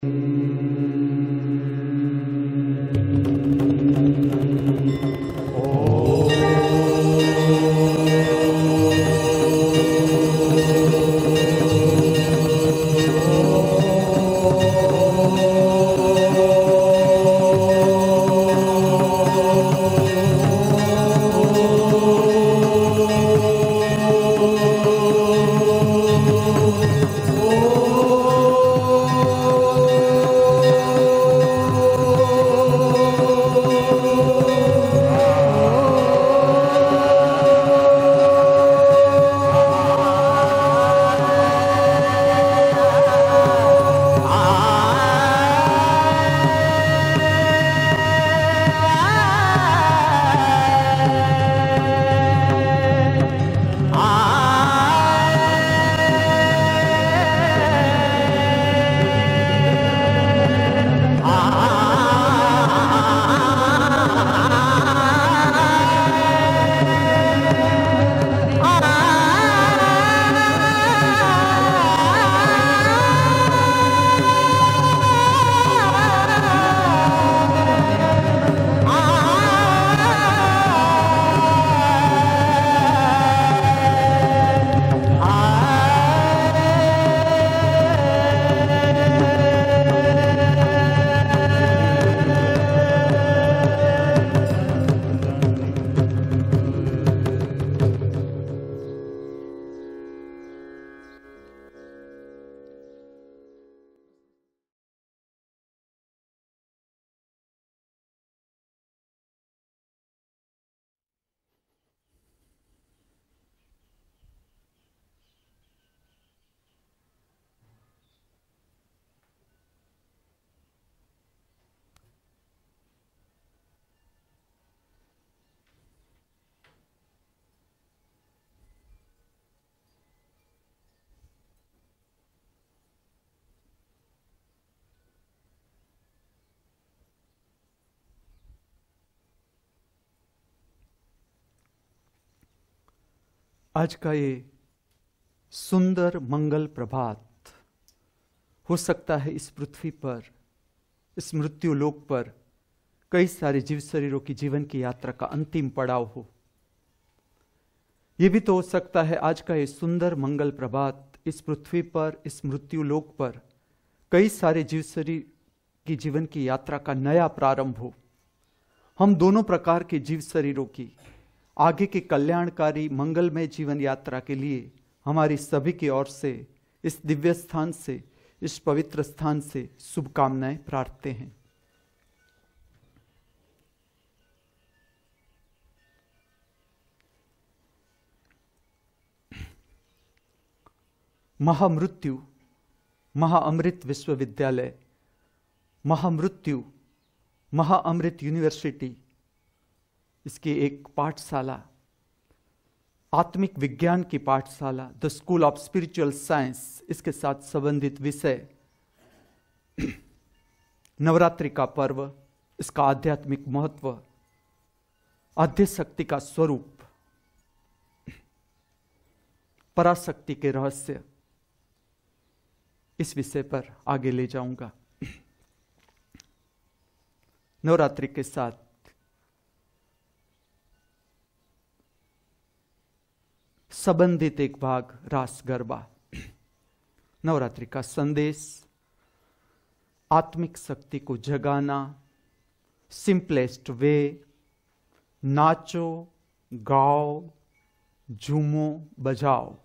Thank mm -hmm. you. आज का ये सुंदर मंगल प्रभात हो सकता है इस पृथ्वी पर, इस मृत्यु लोक पर कई सारे जीव शरीरों की जीवन की यात्रा का अंतिम पड़ाव हो। यह भी तो हो सकता है आज का ये सुंदर मंगल प्रभात इस पृथ्वी पर, इस मृत्यु लोक पर कई सारे जीव शरीर की जीवन की यात्रा का नया प्रारंभ हो। हम दोनों प्रकार के जीव शरीरों की आगे के कल्याणकारी मंगलमय जीवन यात्रा के लिए हमारी सभी की ओर से, इस दिव्य स्थान से, इस पवित्र स्थान से शुभकामनाएँ प्रार्थते हैं। महामृत्यु, महाअमृत विश्वविद्यालय, महामृत्यु, महाअमृत यूनिवर्सिटी इसकी एक पाठशाला, आत्मिक विज्ञान की पाठशाला the school of spiritual science इसके साथ संबंधित विषय। नवरात्रि का पर्व, इसका आध्यात्मिक महत्व आद्य शक्ति का स्वरूप, पराशक्ति के रहस्य, इस विषय पर आगे ले जाऊँगा। नवरात्रि के साथ संबंधित एक भाग, रास गरबा। नवरात्रि का संदेश, आत्मिक शक्ति को जगाना सिंपलेस्ट वे नाचो, गाओ, झूमो, बजाओ।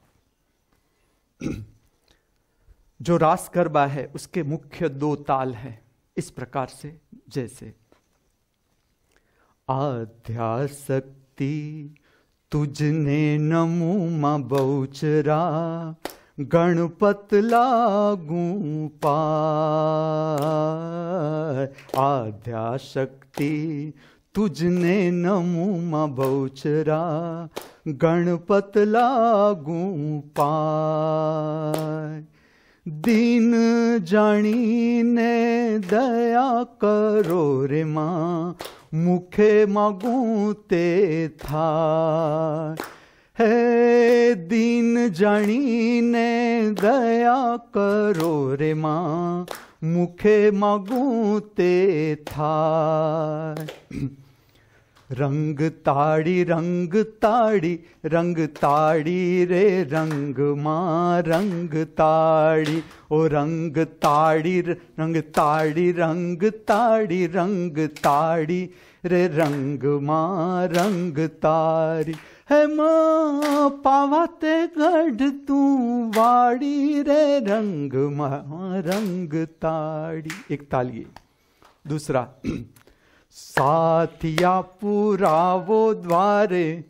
जो रास गरबा है, उसके मुख्य दो ताल है, इस प्रकार से, जैसे आध्याशक्ति तुझने नमू मा बहुचरा गणपत लागू पा आद्या शक्ति तुझने नमू मा बहुचरा गणपत लागू पाय दीन जानी ने दया करो रे माँ मुखे मगुते था है दीन जानी ने दया करो रे माँ मुखे मगूते था रंग ताड़ी रंग ताड़ी रंग ताड़ी रे रंग माँ, रंग ताड़ी। ओ रंग ताड़ी रंग ताड़ी रंग ताड़ी रंग ताड़ी रे रंग माँ, रंग तारी है माँ, पावाते गढ़ तू वाड़ी रे रंग माँ, रंग ताड़ी। एक तालिए, दूसरा साथिया पुरावो द्वारे।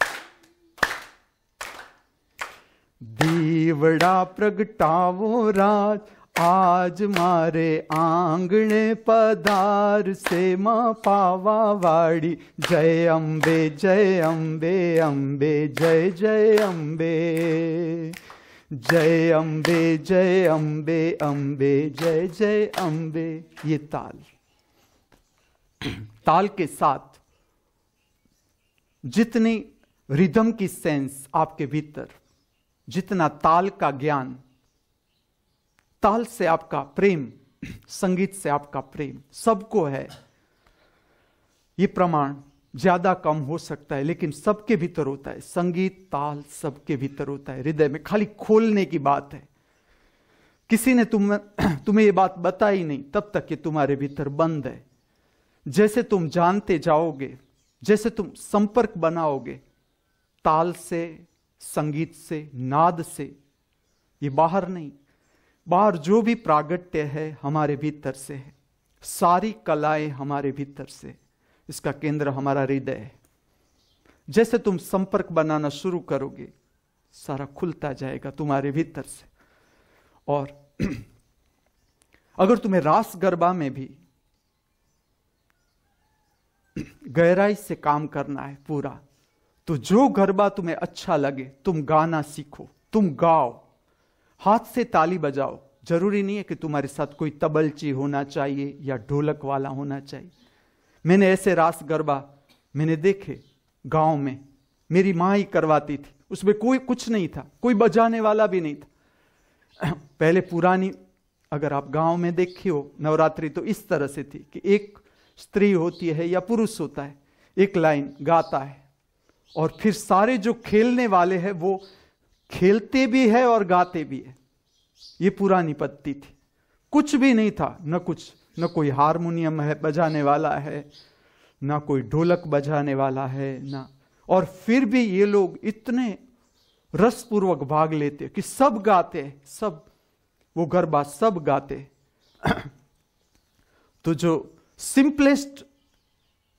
दीवड़ा प्रगटावो राज, आज मारे आंगणे पदार से माँ पावा वाड़ी। जय अम्बे जय अम्बे अम्बे, जय जय अम्बे। जय अम्बे जय अम्बे अम्बे, जय जय अम्बे, ये ताल। ताल के साथ, जितनी रिदम की सेंस आपके भीतर, जितना ताल का ज्ञान, ताल से आपका प्रेम, संगीत से आपका प्रेम, सबको है। ये प्रमाण ज़्यादा कम हो सकता है, लेकिन सबके भीतर होता है। संगीत, ताल सबके भीतर होता है। हृदय में खाली खोलने की बात है। किसी ने तुम तुम्हें ये बात बताई नहीं, तब तक ये तुम्हारे भीतर बंद है। जैसे तुम जानते जाओगे, जैसे तुम संपर्क बनाओगे, ताल से, संगीत से, नाद से, ये बाहर नहीं। बाहर जो भी प्रागट्य है हमारे भीतर से है। सारी कलाएँ हमारे भीतर से इसका केंद्र हमारा हृदय है। जैसे तुम संपर्क बनाना शुरू करोगे, सारा खुलता जाएगा तुम्हारे भीतर से। और अगर तुम्हें रास गरबा में भी गहराई से काम करना है पूरा। तो जो गरबा तुम्हें अच्छा लगे, तुम गाना सीखो, तुम गाओ। हाथ से ताली बजाओ। ज़रूरी नहीं है कि तुम्हारे साथ कोई तबलची होना चाहिए या ढोलक वाला होना चाहिए। मैंने ऐसे रास गरबा मैंने देखे गाँव में। मेरी माँ ही करवाती थी। उसमें कोई कुछ नहीं था। कोई बजाने वाला भी नहीं था। पहले पुरानी अगर आप गाँव में देखी हो, नवरात्रि तो इस तरह से थी कि एक स्त्री होती है या पुरुष होता है, एक लाइन गाता है। और फिर सारे जो खेलने वाले हैं, वो खेलते भी है और गाते भी है। ये पुरानी पत्ती थी। कुछ भी नहीं था। न कुछ, न कोई हारमोनियम है बजाने वाला है, ना कोई ढोलक बजाने वाला है, ना। और फिर भी ये लोग इतने रसपूर्वक भाग लेते कि सब गाते सब, वो गरबा सब गाते तो जो सिंपलेस्ट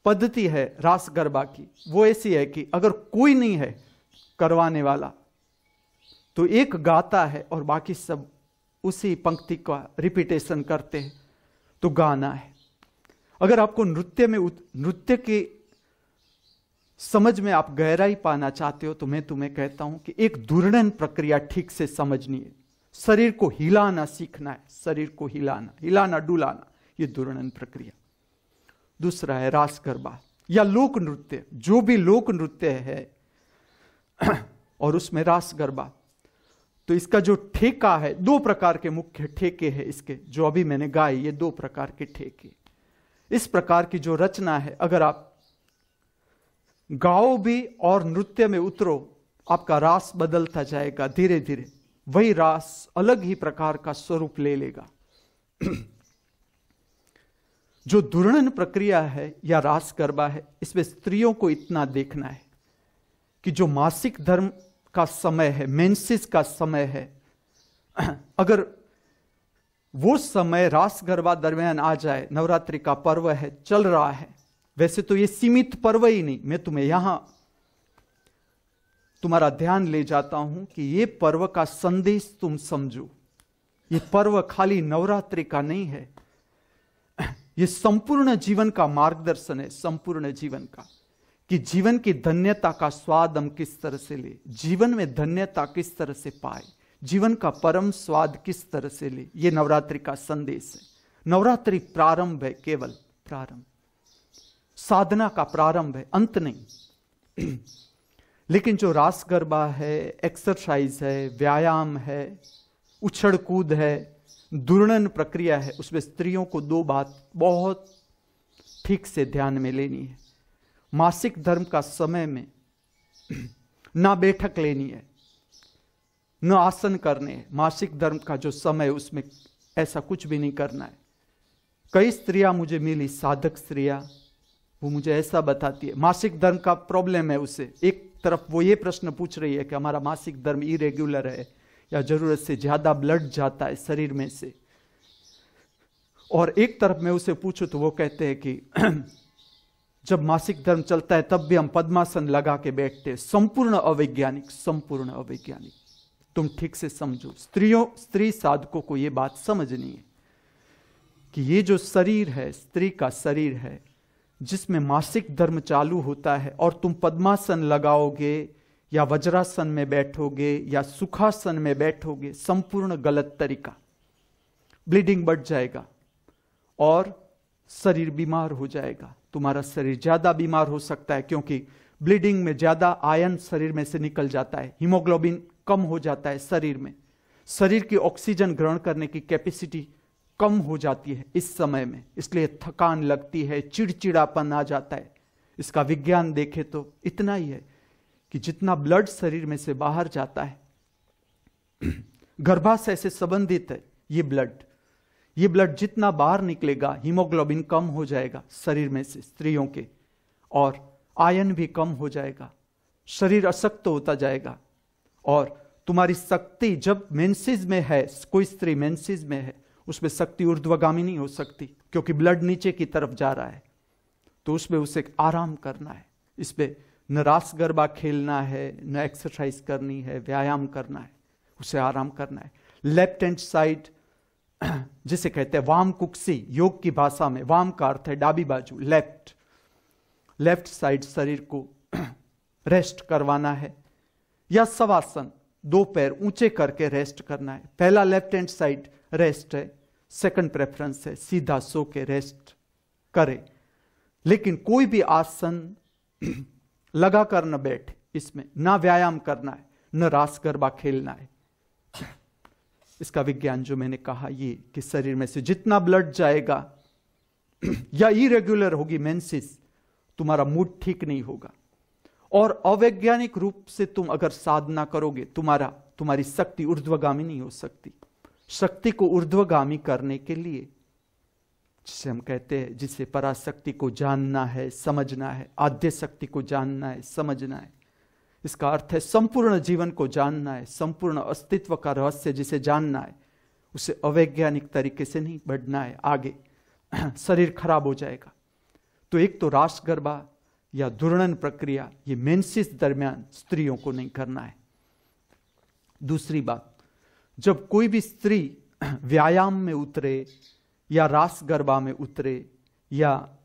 पद्धति है रास गरबा की। वो ऐसी है कि अगर कोई नहीं है करवाने वाला तो एक गाता है और बाकी सब उसी पंक्ति का रिपीटेशन करते हैं तो गाना है। अगर आपको नृत्य में नृत्य की समझ में आप गहराई पाना चाहते हो तो मैं तुम्हें कहता हूँ कि एक दुर्णन प्रक्रिया ठीक से समझनी है। शरीर को हिलाना सीखना है, शरीर को हिलाना हिलाना डुलाना, ये दुर्णन प्रक्रिया। दूसरा है रास गरबा या लोक नृत्य, जो भी लोक नृत्य है, और उसमें रास गरबा तो इसका जो ठेका है, दो प्रकार के मुख्य ठेके हैं इसके, जो अभी मैंने गाए, ये दो प्रकार के ठेके। इस प्रकार की जो रचना है, अगर आप गाओ भी और नृत्य में उतरो, आपका रास बदलता जाएगा धीरे धीरे वही रास अलग ही प्रकार का स्वरूप ले लेगा। जो दुर्णन प्रक्रिया है या रास गरबा है, इसमें स्त्रियों को इतना देखना है कि जो मासिक धर्म का समय है, मेंसिस का समय है, अगर वो समय रास गरबा दरमियान आ जाए, नवरात्रि का पर्व है, चल रहा है, वैसे तो ये सीमित पर्व ही नहीं, मैं तुम्हें यहाँ तुम्हारा ध्यान ले जाता हूँ कि ये पर्व का संदेश तुम समझो। ये पर्व खाली नवरात्रि का नहीं है ये संपूर्ण जीवन का मार्गदर्शन है, संपूर्ण जीवन का, कि जीवन की धन्यता का स्वाद हम किस तरह से ले, जीवन में धन्यता किस तरह से पाए, जीवन का परम स्वाद किस तरह से ले, ये नवरात्रि का संदेश है। नवरात्रि प्रारंभ है केवल प्रारंभ, साधना का प्रारंभ है, अंत नहीं। लेकिन जो रास गरबा है एक्सरसाइज है, व्यायाम है, उछड़ कूद है दुर्णन प्रक्रिया है, उसमें स्त्रियों को दो बात बहुत ठीक से ध्यान में लेनी है। मासिक धर्म का समय में ना बैठक लेनी है, न आसन करने है। मासिक धर्म का जो समय उसमें ऐसा कुछ भी नहीं करना है। कई स्त्रियाँ मुझे मिली, साधक स्त्रियाँ, वो मुझे ऐसा बताती है, मासिक धर्म का प्रॉब्लम है उसे। एक तरफ़ वो ये प्रश्न पूछ रही है कि हमारा मासिक धर्म इरेग्युलर है या ज़रूरत से ज़्यादा ब्लड जाता है शरीर में से। और एक तरफ़ मैं उसे पूछूँ तो वो कहते हैं कि जब मासिक धर्म चलता है, तब भी हम पद्मासन लगा के बैठते हैं। संपूर्ण अवैज्ञानिक संपूर्ण अवैज्ञानिक। तुम ठीक से समझो। स्त्रियों, स्त्री साधकों को यह बात समझनी है कि ये जो शरीर है, स्त्री का शरीर है, जिसमें मासिक धर्म चालू होता है और तुम पद्मासन लगाओगे या वज्रासन में बैठोगे या सुखासन में बैठोगे, संपूर्ण गलत तरीका। ब्लीडिंग बढ़ जाएगा और शरीर बीमार हो जाएगा। तुम्हारा शरीर ज़्यादा बीमार हो सकता है क्योंकि ब्लीडिंग में ज़्यादा आयन शरीर में से निकल जाता है। हीमोग्लोबिन कम हो जाता है शरीर में। शरीर की ऑक्सीजन ग्रहण करने की कैपेसिटी कम हो जाती है इस समय में। इसलिए थकान लगती है, चिड़चिड़ापन आ जाता है। इसका विज्ञान देखे तो इतना ही है। कि जितना ब्लड शरीर में से बाहर जाता है, गर्भाशय से संबंधित है ये ब्लड। ये ब्लड जितना बाहर निकलेगा, हीमोग्लोबिन कम हो जाएगा शरीर में से स्त्रियों के, और आयन भी कम हो जाएगा। शरीर अशक्त होता जाएगा, और तुम्हारी शक्ति जब मेंसिस में है, कोई स्त्री मेंसिस में है, उसमें शक्ति ऊर्ध्वगामी नहीं हो सकती, क्योंकि ब्लड नीचे की तरफ़ जा रहा है तो उसमें उसे आराम करना है। इसमें न रास गरबा खेलना है, न एक्सरसाइज करनी है, व्यायाम करना है, उसे आराम करना है। लेफ़्ट हैंड साइड जिसे कहते हैं वाम कुक्सी, योग की भाषा में, वाम का अर्थ है डाबी बाजू लेफ़्ट लेफ़्ट साइड शरीर को रेस्ट करवाना है, या सवासन दो पैर ऊँचे करके रेस्ट करना है। पहला लेफ़्ट हैंड साइड रेस्ट है सेकंड प्रेफरेंस है, सीधा सो के रेस्ट करे। लेकिन कोई भी आसन लगाकर न बैठ, इसमें ना व्यायाम करना है, न रास गरबा खेलना है। इसका विज्ञान जो मैंने कहा, ये कि शरीर में से जितना ब्लड जाएगा, या इरेगुलर होगी मेंसिस तुम्हारा मूड ठीक नहीं होगा। और अवैज्ञानिक रूप से तुम अगर साधना करोगे, तुम्हारा, तुम्हारी शक्ति ऊर्ध्वगामी नहीं हो सकती। शक्ति को ऊर्ध्वगामी करने के लिए जिसे हम कहते हैं, जिसे पराशक्ति को जानना है, समझना है, आद्य शक्ति को जानना है, समझना है। इसका अर्थ है संपूर्ण जीवन को जानना है, संपूर्ण अस्तित्व का रहस्य जिसे जानना है, उसे अवैज्ञानिक तरीके से नहीं बढ़ना है, आगे शरीर खराब हो जाएगा। तो एक तो रास गरबा या दुर्णन प्रक्रिया, ये मेन्सिस दरमियान स्त्रियों को नहीं करना है। दूसरी बात, जब कोई भी स्त्री व्यायाम में उतरे या रास गरबा में उतरे या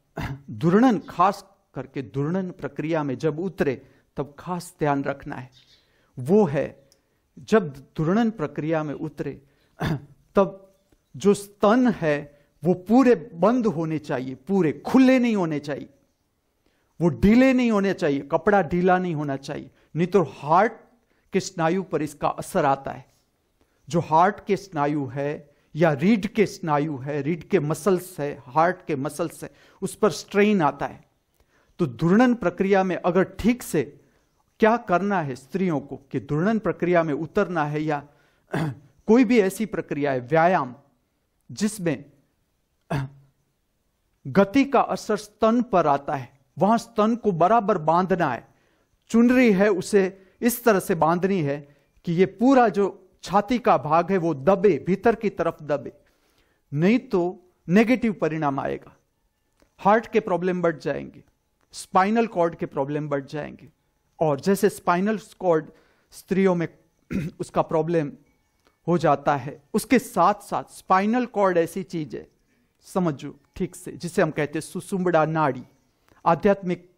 दुर्णन, खास करके दुर्णन प्रक्रिया में जब उतरे, तब खास ध्यान रखना है। वो है, जब दुर्णन प्रक्रिया में उतरे, तब जो स्तन है, वो पूरे बंद होने चाहिए, पूरे खुले नहीं होने चाहिए। वो ढीले नहीं होने चाहिए, कपड़ा ढीला नहीं होना चाहिए। नहीं तो हार्ट के स्नायु पर इसका असर आता है। जो हार्ट के स्नायु है या रीढ़ के स्नायु है, रीढ़ के मसल्स है हार्ट के मसल्स है, उस पर स्ट्रेन आता है। तो दुर्णन प्रक्रिया में अगर ठीक से क्या करना है स्त्रियों को कि दुर्णन प्रक्रिया में उतरना है या कोई भी ऐसी प्रक्रिया है, व्यायाम, जिसमें गति का असर स्तन पर आता है, वहाँ स्तन को बराबर बांधना है, चुनरी है उसे इस तरह से बांधनी है कि ये पूरा जो छाती का भाग है, वो दबे, भीतर की तरफ़ दबे। नहीं तो नेगेटिव परिणाम आएगा। हार्ट के प्रॉब्लम बढ़ जाएँगे स्पाइनल कॉर्ड के प्रॉब्लम बढ़ जाएँगे। और जैसे स्पाइनल कॉर्ड स्त्रियों में उसका प्रॉब्लम हो जाता है, उसके साथ साथ स्पाइनल कॉर्ड ऐसी चीज़ है, समझो ठीक से, जिसे हम कहते हैं सुसुम्बड़ा नाड़ी। आध्यात्मिक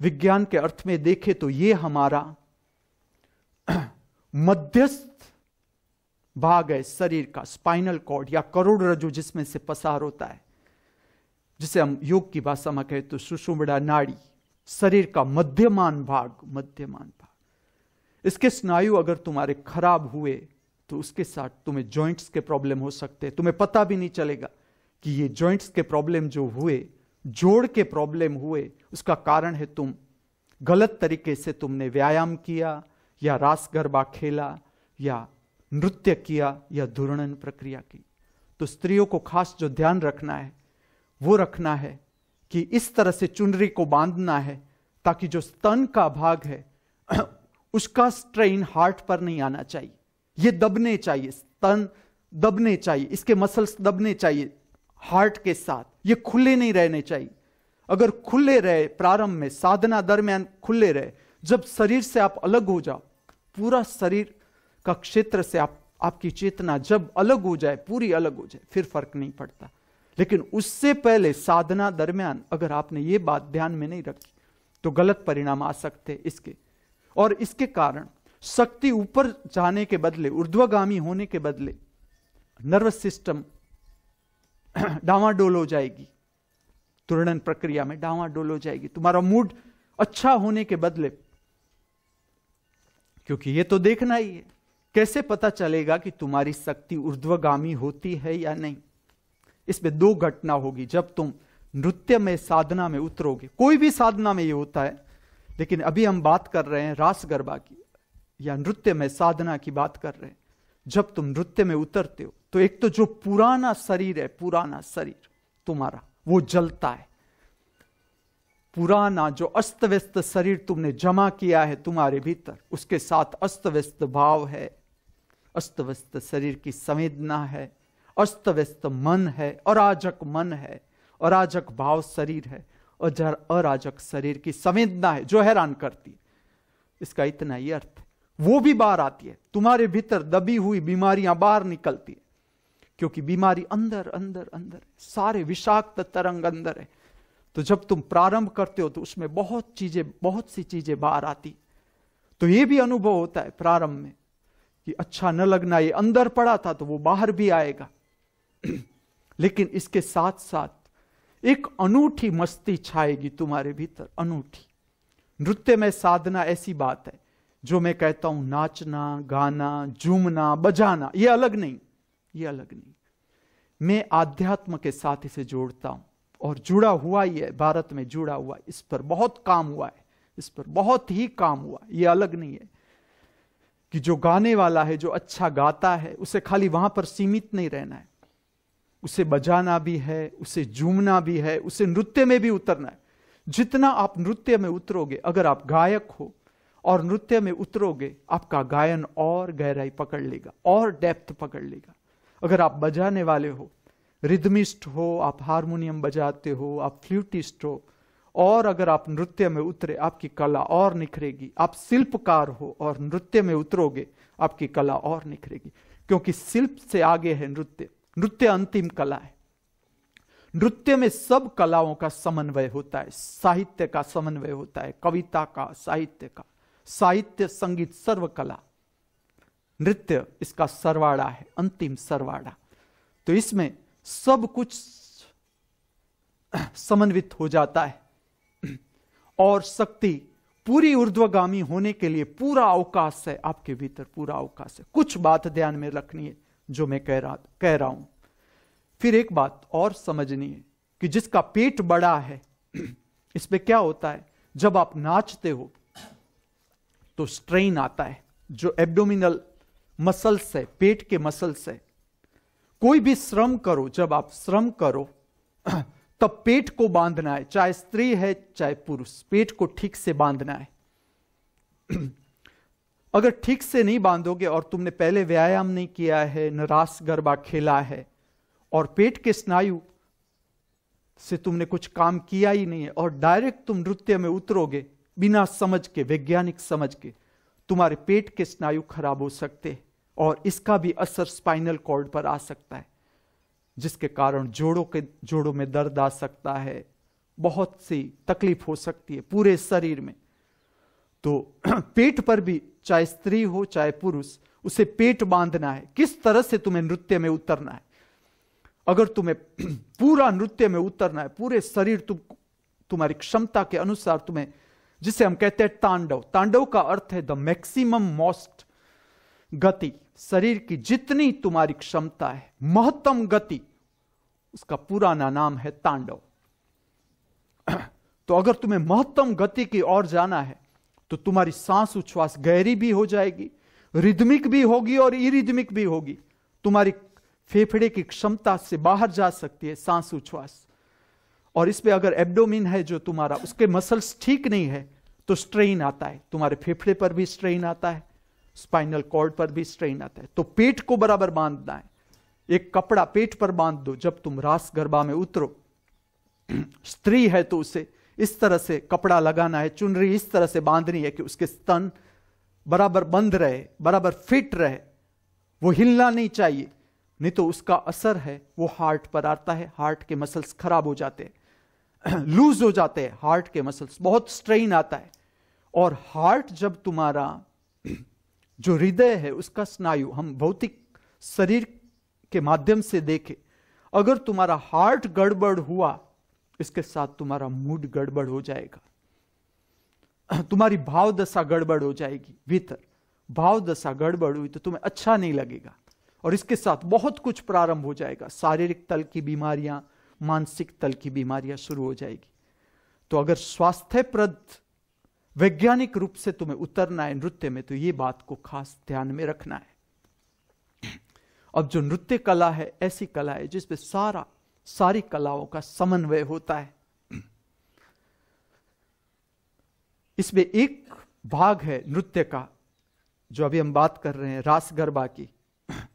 विज्ञान के अर्थ में देखें तो ये हमारा मध्यस्थ भाग है शरीर का स्पाइनल कॉर्ड या करोड़ रजु जिसमें से पसार होता है, जिसे हम योग की भाषा में कहते तो सुषुमड़ा नाड़ी, शरीर का मध्यमान भाग मध्यमान भाग। इसके स्नायु अगर तुम्हारे खराब हुए तो उसके साथ तुम्हें जॉइंट्स के प्रॉब्लम हो सकते हैं। तुम्हें पता भी नहीं चलेगा कि ये जॉइंट्स के प्रॉब्लम जो हुए, जोड़ के प्रॉब्लम हुए, उसका कारण है तुम गलत तरीके से तुमने व्यायाम किया या रास गरबा खेला, या नृत्य किया, या धुरणन प्रक्रिया की। तो स्त्रियों को खास जो ध्यान रखना है, वो रखना है कि इस तरह से चुनरी को बांधना है ताकि जो स्तन का भाग है, उसका स्ट्रेन हार्ट पर नहीं आना चाहिए। ये दबने चाहिए, स्तन दबने चाहिए, इसके मसल्स दबने चाहिए हार्ट के साथ। ये खुले नहीं रहने चाहिए। अगर खुले रहे प्रारंभ में, साधना दरमियान खुले रहे, जब शरीर से आप अलग हो जाओ पूरा शरीर का क्षेत्र से आप, आपकी चेतना जब अलग हो जाए, पूरी अलग हो जाए, फिर फ़र्क नहीं पड़ता। लेकिन उससे पहले साधना दरमियान अगर आपने ये बात ध्यान में नहीं रखी तो गलत परिणाम आ सकते इसके। और इसके कारण शक्ति ऊपर जाने के बदले, ऊर्ध्वगामी होने के बदले नर्वस सिस्टम डावाडोल हो जाएगी। तुरणन प्रक्रिया में डावाडोल हो जाएगी। तुम्हारा मूड अच्छा होने के बदले क्योंकि ये तो देखना ही है। कैसे पता चलेगा कि तुम्हारी शक्ति ऊर्ध्वगामी होती है या नहीं? इसमें दो घटना होगी, जब तुम नृत्य में, साधना में उतरोगे। कोई भी साधना में ये होता है, लेकिन अभी हम बात कर रहे हैं रास गरबा की, या नृत्य में, साधना की बात कर रहे हैं। जब तुम नृत्य में उतरते हो तो एक तो जो पुराना शरीर है, पुराना शरीर, तुम्हारा, वो जलता है। पुराना जो अस्त व्यस्त शरीर तुमने जमा किया है तुम्हारे भीतर, उसके साथ अस्त व्यस्त भाव है। अस्त व्यस्त शरीर की संवेदना है अस्त व्यस्त मन है, अराजक मन है, अराजक भाव शरीर है और अराजक शरीर की संवेदना है, जो हैरान करती है। इसका इतना ही अर्थ है। वो भी बाहर आती है, तुम्हारे भीतर दबी हुई बीमारियाँ बाहर निकलती है, क्योंकि बीमारी अंदर अंदर अंदर सारे विषाक्त तरंग अंदर है। तो जब तुम प्रारंभ करते हो तो उसमें बहुत चीज़ें, बहुत सी चीज़ें बाहर आती। तो ये भी अनुभव होता है प्रारंभ में, कि अच्छा न लगना, ये अंदर पड़ा था तो वो बाहर भी आएगा। लेकिन इसके साथ साथ एक अनूठी मस्ती छाएगी तुम्हारे भीतर, अनूठी। नृत्य में साधना ऐसी बात है, जो मैं कहता हूँ, नाचना, गाना, झूमना, बजाना, ये अलग नहीं, ये अलग नहीं। मैं आध्यात्म के साथ इसे जोड़ता हूँ। और जुड़ा हुआ ही है भारत में जुड़ा हुआ, इस पर बहुत काम हुआ है, इस पर बहुत ही काम हुआ ये अलग नहीं है कि जो गाने वाला है, जो अच्छा गाता है, उसे खाली वहाँ पर सीमित नहीं रहना है। उसे बजाना भी है, उसे झूमना भी है, उसे नृत्य में भी उतरना है। जितना आप नृत्य में उतरोगे, अगर आप गायक हो और नृत्य में उतरोगे, आपका गायन और गहराई पकड़ लेगा, और डेप्थ पकड़ लेगा। अगर आप बजाने वाले हो रिदमिस्ट हो, आप हारमोनियम बजाते हो, आप फ्लूटिस्ट हो, और अगर आप नृत्य में उतरे, आपकी कला और निखरेगी। आप शिल्पकार हो और नृत्य में उतरोगे, आपकी कला और निखरेगी। क्योंकि शिल्प से आगे है नृत्य। नृत्य अंतिम कला है। नृत्य में सब कलाओं का समन्वय होता है। साहित्य का समन्वय होता है। कविता का, साहित्य का। साहित्य, संगीत, सर्वकला। नृत्य इसका सरवाड़ा है, अंतिम सरवाड़ा। तो इसमें सब कुछ समन्वित हो जाता है। और शक्ति पूरी ऊर्ध्वगामी होने के लिए पूरा अवकाश है आपके भीतर, पूरा अवकाश है। कुछ बात ध्यान में रखनी है, जो मैं कह रहा कह रहा हूँ। फिर एक बात और समझनी है कि जिसका पेट बड़ा है, इस पे क्या होता है? जब आप नाचते हो तो स्ट्रेन आता है, जो एब्डोमिनल मसल्स है, पेट के मसल्स है। कोई भी श्रम करो, जब आप श्रम करो, तब पेट को बांधना है, चाहे स्त्री है, चाहे पुरुष, पेट को ठीक से बांधना है। अगर ठीक से नहीं बांधोगे और तुमने पहले व्यायाम नहीं किया है न गरबा खेला है, और पेट के स्नायु से तुमने कुछ काम किया ही नहीं है, और डायरेक्ट तुम नृत्य में उतरोगे, बिना समझ के, वैज्ञानिक समझ के, तुम्हारे पेट के स्नायु खराब हो सकते और इसका भी असर स्पाइनल कॉर्ड पर आ सकता है, जिसके कारण जोड़ों के, जोड़ों में दर्द आ सकता है, बहुत सी तकलीफ़ हो सकती है पूरे शरीर में। तो पेट पर भी, चाहे स्त्री हो, चाहे पुरुष, उसे पेट बांधना है। किस तरह से तुम्हें नृत्य में उतरना है? अगर तुम्हें पूरा नृत्य में उतरना है, पूरे शरीर तुम, तुम्हारी क्षमता के अनुसार तुम्हें, जिसे हम कहते हैं तांडव। तांडव का अर्थ है द मैक्सिमम मोस्ट गति। शरीर की जितनी तुम्हारी क्षमता है, महत्तम गति, उसका पुराना नाम है तांडव। तो अगर तुम्हें महत्तम गति की ओर जाना है तो तुम्हारी सांस उच्छ्वास गहरी भी हो जाएगी रिदमिक भी होगी और इरिदमिक भी होगी। तुम्हारी फेफड़े की क्षमता से बाहर जा सकती है सांस उच्छ्वास। और इसमें अगर एब्डोमिन है जो तुम्हारा, उसके मसल्स ठीक नहीं है तो स्ट्रेन आता है। तुम्हारे फेफड़े पर भी स्ट्रेन आता है। स्पाइनल कॉर्ड पर भी स्ट्रेन आता है। तो पेट को बराबर बांधना है एक कपड़ा पेट पर बाँध दो, जब तुम रास गरबा में उतरो। स्त्री है तो उसे इस तरह से कपड़ा लगाना है, चुनरी इस तरह से बांधनी है कि उसके स्तन बराबर बंद रहे, बराबर फिट रहे। वो हिलना नहीं चाहिए, नहीं तो उसका असर है, वो हार्ट पर आता है, हार्ट के मसल्स खराब हो जाते हैं। लूज हो जाते हैं, हार्ट के मसल्स, बहुत स्ट्रेन आता है। और हार्ट जब तुम्हारा जो हृदय है, उसका स्नायु हम भौतिक शरीर के माध्यम से देखें। अगर तुम्हारा हार्ट गड़बड़ हुआ, इसके साथ तुम्हारा मूड गड़बड़ हो जाएगा। तुम्हारी भाव दशा गड़बड़ हो जाएगी भीतर। भाव दशा गड़बड़ हुई तो तुम्हें अच्छा नहीं लगेगा और इसके साथ बहुत कुछ प्रारंभ हो जाएगा। शारीरिक तल की बीमारियाँ, मानसिक तल की बीमारियाँ शुरू हो जाएगी। तो अगर स्वास्थ्यप्रद वैज्ञानिक रूप से तुम्हें उतरना है नृत्य में तो ये बात को खास ध्यान में रखना है। अब जो नृत्य कला है, ऐसी कला है जिसमें सारा, सारी कलाओं का समन्वय होता है। इसमें एक भाग है नृत्य का, जो अभी हम बात कर रहे हैं रास गरबा की।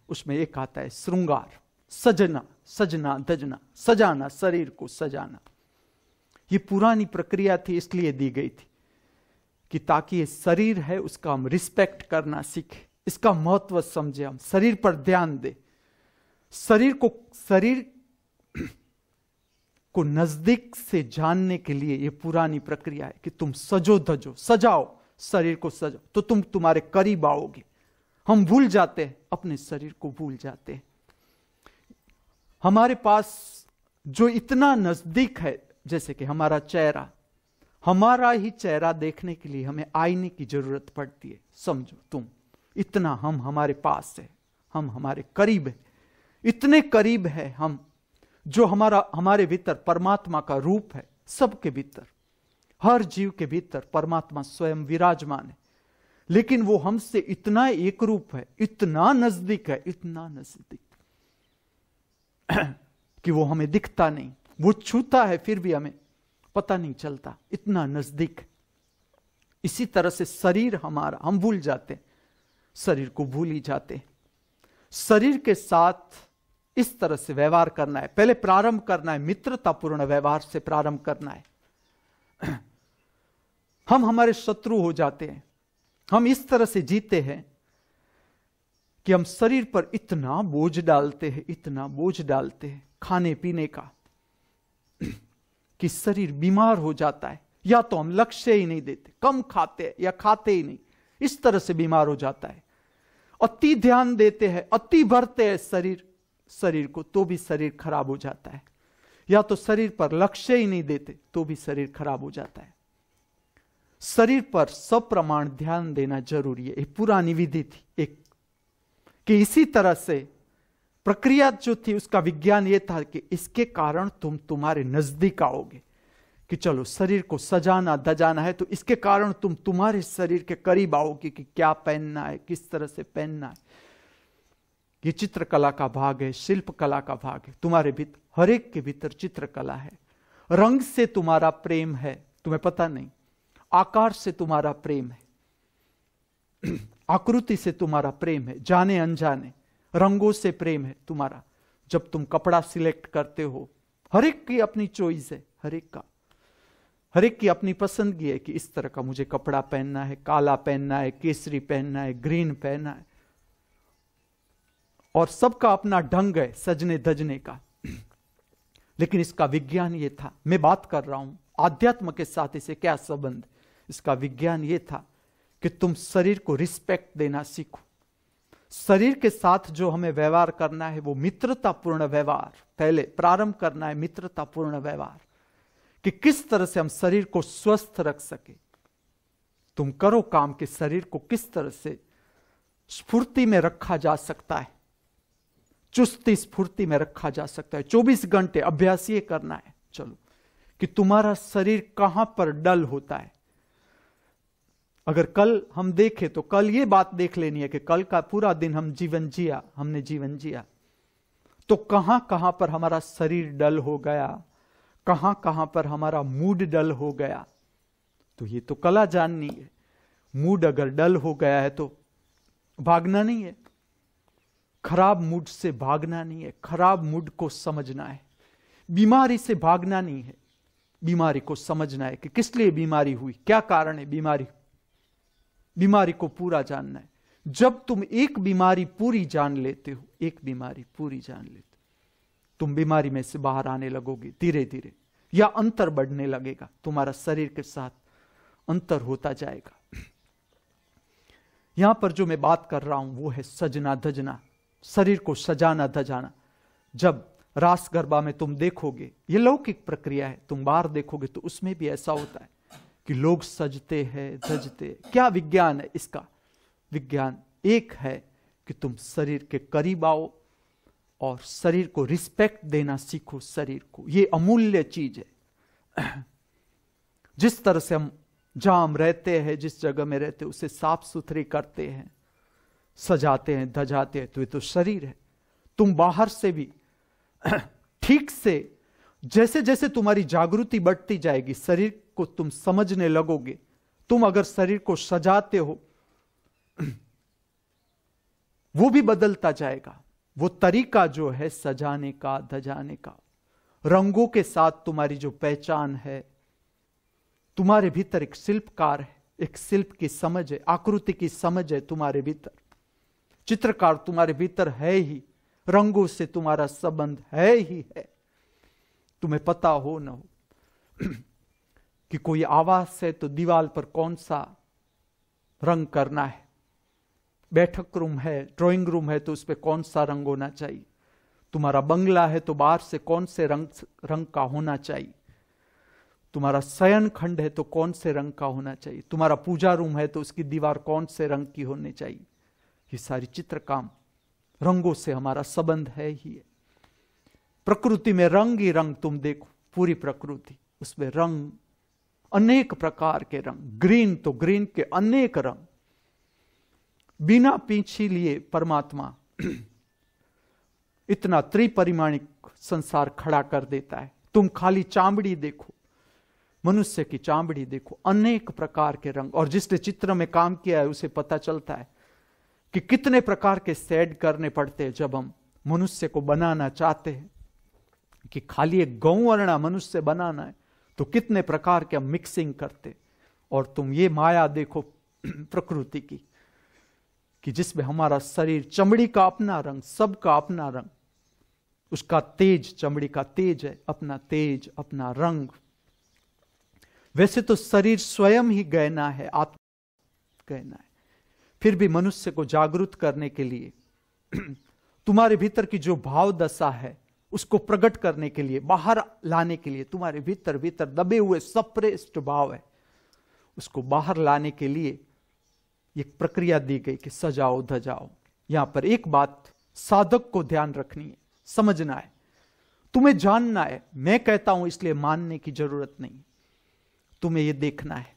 उसमें एक आता है श्रृंगार, सजना सजना, दजना, सजाना, शरीर को सजाना। ये पुरानी प्रक्रिया थी, इसलिए दी गई थी। कि ताकि ये शरीर है, उसका हम रिस्पेक्ट करना सीखे। इसका महत्व समझे हम। शरीर पर ध्यान दे। शरीर को शरीर को नज़दीक से जानने के लिए यह पुरानी प्रक्रिया है कि तुम सजो धजो, सजाओ, शरीर को सजाओ। तो तुम तुम्हारे करीब आओगे। हम भूल जाते हैं, अपने शरीर को भूल जाते हैं। हमारे पास जो इतना नज़दीक है, जैसे कि हमारा चेहरा हमारा ही चेहरा देखने के लिए हमें आईने की ज़रूरत पड़ती है। समझो तुम, इतना हम हमारे पास है, हम हमारे करीब है। इतने करीब है हम, जो हमारा, हमारे भीतर परमात्मा का रूप है, सबके भीतर। हर जीव के भीतर परमात्मा स्वयं विराजमान है। लेकिन वो हमसे इतना एक रूप है, इतना नज़दीक है, इतना नज़दीक कि वो हमें दिखता नहीं। वो छूता है, फिर भी हमें। पता नहीं चलता, इतना नज़दीक। इसी तरह से शरीर हमारा, हम भूल जाते शरीर को भूल ही जाते शरीर के साथ इस तरह से व्यवहार करना है। पहले प्रारंभ करना है, मित्रतापूर्ण व्यवहार से प्रारंभ करना है। हम हमारे शत्रु हो जाते हैं। हम इस तरह से जीते हैं कि हम शरीर पर इतना बोझ डालते हैं, इतना बोझ डालते हैं खाने पीने का। कि शरीर बीमार हो जाता है। या तो हम लक्ष्य ही नहीं देते, कम खाते या खाते ही नहीं। इस तरह से बीमार हो जाता है। अति ध्यान देते हैं, अति भरते हैं शरीर। शरीर को तो भी शरीर खराब हो जाता है। या तो शरीर पर लक्ष्य ही नहीं देते तो भी शरीर खराब हो जाता है। शरीर पर सप्रमाण ध्यान देना ज़रूरी है। पुरानी विधि थी एक। कि इसी तरह से प्रक्रिया जो थी, उसका विज्ञान यह था कि इसके कारण तुम तुम्हारे नज़दीक आओगे कि चलो, शरीर को सजाना, दजाना है तो इसके कारण तुम तुम्हारे शरीर के करीब आओगे कि क्या पहनना है, किस तरह से पहनना है। ये चित्रकला का भाग है शिल्प कला का भाग है। तुम्हारे भीतर हर एक के भीतर चित्रकला है। रंग से तुम्हारा प्रेम है, तुम्हें पता नहीं। आकार से तुम्हारा प्रेम है। आकृति से तुम्हारा प्रेम है जाने अनजाने रंगों से प्रेम है तुम्हारा। जब तुम कपड़ा सिलेक्ट करते हो, हर एक की अपनी चॉइस है, हर एक का। हर एक की अपनी पसंदगी है कि इस तरह का मुझे कपड़ा पहनना है, काला पहनना है, केसरी पहनना है ग्रीन पहनना है। और सबका अपना ढंग है, सजने धजने का। लेकिन इसका विज्ञान ये था, मैं बात कर रहा हूँ, आध्यात्म के साथ इसे क्या संबंध? इसका विज्ञान ये था कि तुम शरीर को रिस्पेक्ट देना सीखो। शरीर के साथ जो हमें व्यवहार करना है, वो मित्रतापूर्ण व्यवहार। पहले प्रारंभ करना है मित्रतापूर्ण व्यवहार, कि किस तरह से हम शरीर को स्वस्थ रख सके। तुम करो काम के शरीर को किस तरह से स्फूर्ति में रखा जा सकता है। चुस्ती स्फूर्ति में रखा जा सकता है। 24 घंटे अभ्यास ये करना है। चलो, कि तुम्हारा शरीर कहाँ पर डल होता है? अगर कल हम देखें तो कल ये बात देख लेनी है कि कल का पूरा दिन हम जीवन जिया, हमने जीवन जिया। तो कहाँ कहाँ पर हमारा शरीर डल हो गया? कहाँ कहाँ पर हमारा मूड डल हो गया? तो ये तो कला जाननी है। मूड अगर डल हो गया है तो भागना नहीं है। खराब मूड से भागना नहीं है। खराब मूड को समझना है। बीमारी से भागना नहीं है। बीमारी को समझना है कि किस लिए बीमारी हुई? क्या कारण है बीमारी? बीमारी को पूरा जानना है। जब तुम एक बीमारी पूरी जान लेते हो, एक बीमारी पूरी जान लेते तुम बीमारी में से बाहर आने लगोगे धीरे धीरे या अंतर बढ़ने लगेगा, तुम्हारा शरीर के साथ अंतर होता जाएगा। यहाँ पर जो मैं बात कर रहा हूँ, वो है सजना धजना, शरीर को सजाना धजाना। जब रास गरबा में तुम देखोगे, ये लौकिक प्रक्रिया है, तुम बाहर देखोगे तो उसमें भी ऐसा होता है। कि लोग सजते हैं धजते क्या विज्ञान है इसका? विज्ञान एक है कि तुम शरीर के करीब आओ और शरीर को रिस्पेक्ट देना सीखो शरीर को। ये अमूल्य चीज़ है। जिस तरह से हम जहाँ हम रहते हैं, जिस जगह में रहते हैं, उसे साफ़ सुथरे करते हैं, सजाते हैं, धजाते हैं तो ये तो शरीर है। तुम बाहर से भी ठीक से जैसे जैसे तुम्हारी जागृति बढ़ती जाएगी, शरीर को तुम समझने लगोगे। तुम अगर शरीर को सजाते हो, वो भी बदलता जाएगा। वो तरीका जो है, सजाने का, धजाने का। रंगों के साथ तुम्हारी जो पहचान है, तुम्हारे भीतर एक शिल्पकार है, एक शिल्प की समझ है, आकृति की समझ है तुम्हारे भीतर। चित्रकार तुम्हारे भीतर है ही, रंगों से तुम्हारा संबंध है ही है। तुम्हें पता हो ना हो। कि कोई आवास है तो दीवार पर कौन सा रंग करना है? बैठक रूम है ड्राइंग रूम है तो उस पर कौन सा रंग होना चाहिए? तुम्हारा बंगला है तो बाहर से कौन से रंग रंग का होना चाहिए? तुम्हारा शयन खंड है तो कौन से रंग का होना चाहिए? तुम्हारा पूजा रूम है तो उसकी दीवार कौन से रंग की होनी चाहिए? ये सारी चित्र काम रंगों से हमारा संबंध है ही है। प्रकृति में रंग ही रंग, तुम देखो, पूरी प्रकृति, उसमें रंग अनेक प्रकार के रंग, ग्रीन तो ग्रीन के अनेक रंग। बिना पीछे लिए परमात्मा इतना त्रिपरिमाणिक संसार खड़ा कर देता है। तुम खाली चामड़ी देखो, मनुष्य की चामड़ी देखो, अनेक प्रकार के रंग। और जिसने चित्र में काम किया है, उसे पता चलता है कि कितने प्रकार के सेड करने पड़ते हैं जब हम मनुष्य को बनाना चाहते हैं। कि खाली एक गौवर्णा मनुष्य बनाना है तो कितने प्रकार के हम मिक्सिंग करते और तुम ये माया देखो प्रकृति की, कि जिसमें हमारा शरीर चमड़ी का अपना रंग, सबका अपना रंग, उसका तेज, चमड़ी का तेज है, अपना तेज, अपना रंग। वैसे तो शरीर स्वयं ही गहना है, आत्मा गहना है। फिर भी मनुष्य को जागृत करने के लिए तुम्हारे भीतर की जो भाव दशा है उसको प्रकट करने के लिए, बाहर लाने के लिए, तुम्हारे भीतर भीतर दबे हुए सप्रेस्ट भाव है। उसको बाहर लाने के लिए एक प्रक्रिया दी गई कि सजाओ, धजाओ। यहाँ पर एक बात साधक को ध्यान रखनी है, समझना है। तुम्हें जानना है, मैं कहता हूँ इसलिए मानने की ज़रूरत नहीं। तुम्हें यह देखना है,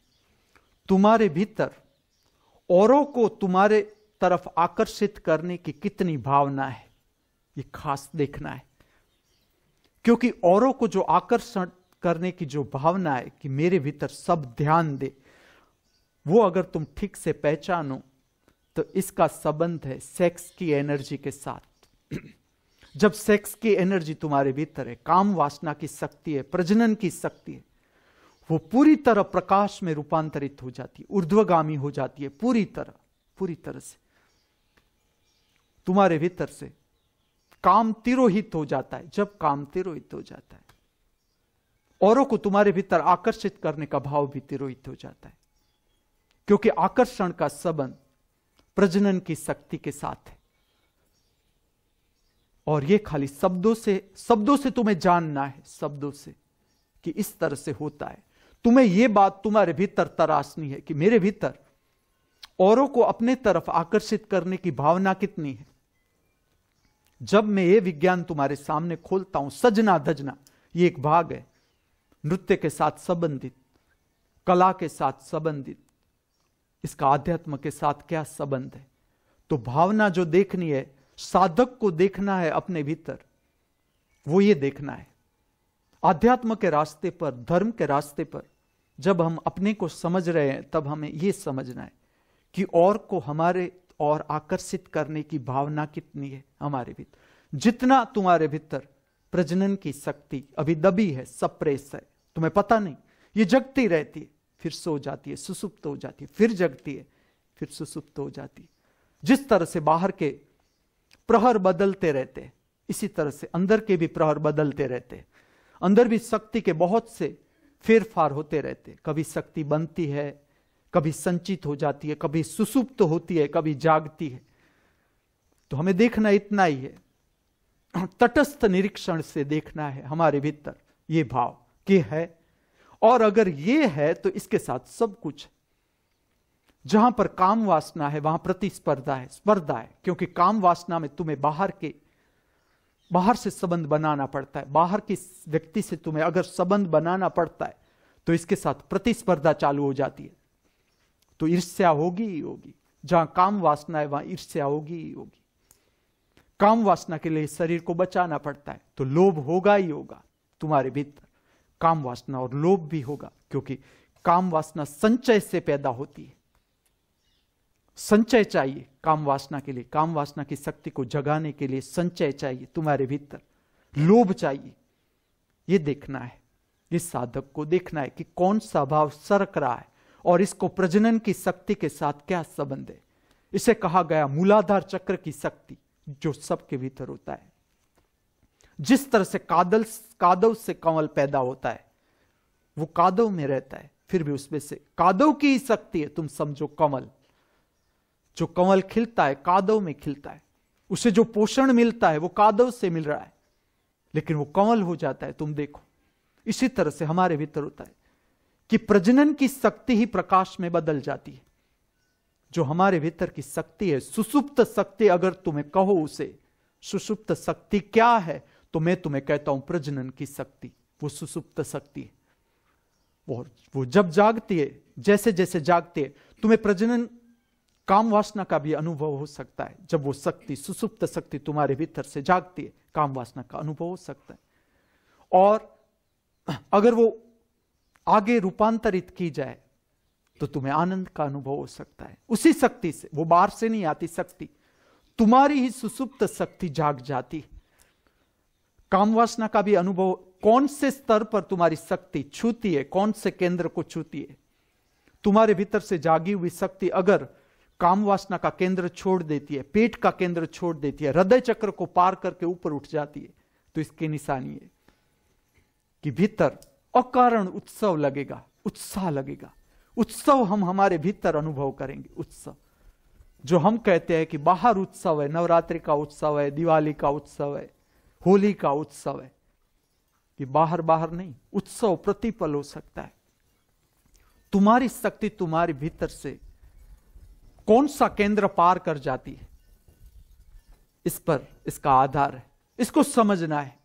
तुम्हारे भीतर औरों को तुम्हारे तरफ़ आकर्षित करने की कितनी भावना है, ये खास देखना है। क्योंकि औरों को जो आकर्षण करने की जो भावना है कि मेरे भीतर सब ध्यान दे, वो अगर तुम ठीक से पहचानो तो इसका संबंध है सेक्स की एनर्जी के साथ। जब सेक्स की एनर्जी तुम्हारे भीतर है, काम वासना की शक्ति है, प्रजनन की शक्ति है, वो पूरी तरह प्रकाश में रूपांतरित हो जाती है, ऊर्ध्वगामी हो जाती है पूरी तरह पूरी तरह से। तुम्हारे भीतर से काम तिरोहित हो जाता है, जब काम तिरोहित हो जाता है। औरों को तुम्हारे भीतर आकर्षित करने का भाव भी तिरोहित हो जाता है। क्योंकि आकर्षण का संबंध प्रजनन की शक्ति के साथ है। और यह खाली शब्दों से शब्दों से तुम्हें जानना है, शब्दों से, कि इस तरह से होता है। तुम्हें यह बात तुम्हारे भीतर तराशनी है कि मेरे भीतर औरों को अपने तरफ़ आकर्षित करने की भावना कितनी है? जब मैं ये विज्ञान तुम्हारे सामने खोलता हूँ, सजना धजना, ये एक भाग है। नृत्य के साथ संबंधित, कला के साथ संबंधित, इसका आध्यात्म के साथ क्या संबंध है? तो भावना जो देखनी है, साधक को देखना है अपने भीतर, वो ये देखना है। आध्यात्म के रास्ते पर, धर्म के रास्ते पर, जब हम अपने को समझ रहे हैं, तब हमें यह समझना है कि और को हमारे और आकर्षित करने की भावना कितनी है हमारे भीतर। जितना तुम्हारे भीतर प्रजनन की शक्ति अभी दबी है, सप्रेस है, तुम्हें पता नहीं, ये जगती रहती है, फिर सो जाती है, सुसुप्त हो जाती है, फिर जगती है, फिर सुसुप्त हो जाती है। जिस तरह से बाहर के प्रहर बदलते रहते हैं, इसी तरह से अंदर के भी प्रहर बदलते रहते हैं। अंदर भी शक्ति के बहुत से फेरफार होते रहते कभी शक्ति बनती है कभी संचित हो जाती है, कभी सुसुप्त होती है, कभी जागती है। तो हमें देखना इतना ही है। तटस्थ निरीक्षण से देखना है हमारे भीतर ये भाव कि है। और अगर ये है तो इसके साथ सब कुछ जहाँ पर काम वासना है, वहाँ प्रतिस्पर्धा है, स्पर्धा है, क्योंकि काम वासना में तुम्हें बाहर के, बाहर से संबंध बनाना पड़ता है। बाहर की व्यक्ति से तुम्हें अगर संबंध बनाना पड़ता है तो इसके साथ प्रतिस्पर्धा चालू हो जाती है। तो ईर्ष्या होगी ही होगी। जहाँ काम वासना है, वहाँ ईर्ष्या होगी ही होगी। काम वासना के लिए शरीर को बचाना पड़ता है तो लोभ होगा ही होगा तुम्हारे भीतर। काम वासना और लोभ भी होगा, क्योंकि काम वासना संचय से पैदा होती है। संचय चाहिए काम वासना के लिए। काम वासना की शक्ति को जगाने के लिए संचय चाहिए तुम्हारे भीतर। लोभ चाहिए। यह देखना है इस साधक को देखना है कि कौन सा भाव सरक रहा है। और इसको प्रजनन की शक्ति के साथ क्या संबंध है? इसे कहा गया मूलाधार चक्र की शक्ति, जो सबके भीतर होता है। जिस तरह से कादल, कादव से कंवल पैदा होता है, वो कादव में रहता है। फिर भी उसमें से कादव की ही शक्ति है। तुम समझो कमल। जो कमल खिलता है, कादव में खिलता है। उसे जो पोषण मिलता है, वो कादव से मिल रहा है। लेकिन वो कमल हो जाता है। तुम देखो, इसी तरह से हमारे भीतर होता है। कि प्रजनन की शक्ति ही प्रकाश में बदल जाती है। जो हमारे भीतर की शक्ति है, सुसुप्त शक्ति अगर तुम्हें कहो उसे, सुसुप्त शक्ति क्या है? तो मैं तुम्हें कहता हूँ, प्रजनन की शक्ति, वो सुसुप्त शक्ति है। और वो जब जागती है, जैसे जैसे जागती है, तुम्हें प्रजनन, काम वासना का भी अनुभव हो सकता है। जब वो शक्ति, सुसुप्त शक्ति तुम्हारे भीतर से जागती है, काम वासना का अनुभव हो सकता है। और अगर वो आगे रूपांतरित की जाए तो तुम्हें आनंद का अनुभव हो सकता है। उसी शक्ति से, वो बाहर से नहीं आती शक्ति। तुम्हारी ही सुसुप्त शक्ति जाग जाती काम वासना का भी अनुभव, कौन से स्तर पर तुम्हारी शक्ति छूती है, कौन से केंद्र को छूती है? तुम्हारे भीतर से जागी हुई शक्ति अगर काम वासना का केंद्र छोड़ देती है, पेट का केंद्र छोड़ देती है, हृदय चक्र को पार करके ऊपर उठ जाती है तो इसकी निशानी है कि भीतर अकारण उत्सव लगेगा, उत्साह लगेगा। उत्सव हम हमारे भीतर अनुभव करेंगे, उत्सव। जो हम कहते हैं कि बाहर उत्सव है, नवरात्रि का उत्सव है, दिवाली का उत्सव है, होली का उत्सव है, कि बाहर बाहर नहीं, उत्सव प्रतिपल हो सकता है। तुम्हारी शक्ति तुम्हारे भीतर से कौन सा केंद्र पार कर जाती है? इस पर इसका आधार है, इसको समझना है।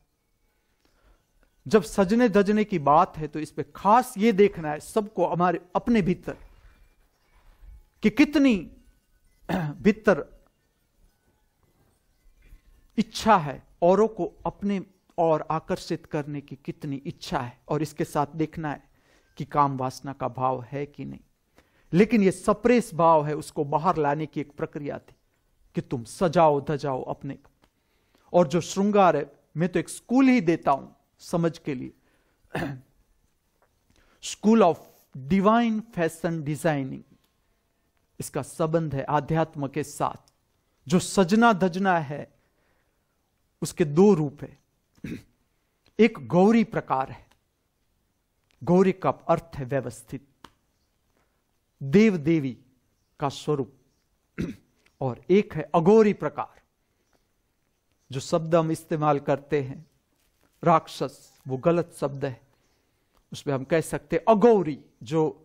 जब सजने धजने की बात है तो इस पर खास ये देखना है सबको हमारे अपने भीतर कि कितनी भीतर इच्छा है औरों को अपने और आकर्षित करने की कितनी इच्छा है। और इसके साथ देखना है कि काम वासना का भाव है कि नहीं। लेकिन यह सप्रेस भाव है, उसको बाहर लाने की एक प्रक्रिया थी कि तुम सजाओ, धजाओ अपने। और जो श्रृंगार है, मैं तो एक स्कूल ही देता हूँ। समझ के लिए। School of divine fashion designing इसका संबंध है आध्यात्म के साथ। जो सजना धजना है, उसके दो रूप है। एक गौरी प्रकार है। गौरी का अर्थ है व्यवस्थित। देव देवी का स्वरूप। और एक है अगौरी प्रकार। जो शब्द हम इस्तेमाल करते हैं राक्षस, वो गलत शब्द है। उसमें हम कह सकते अगौरी, जो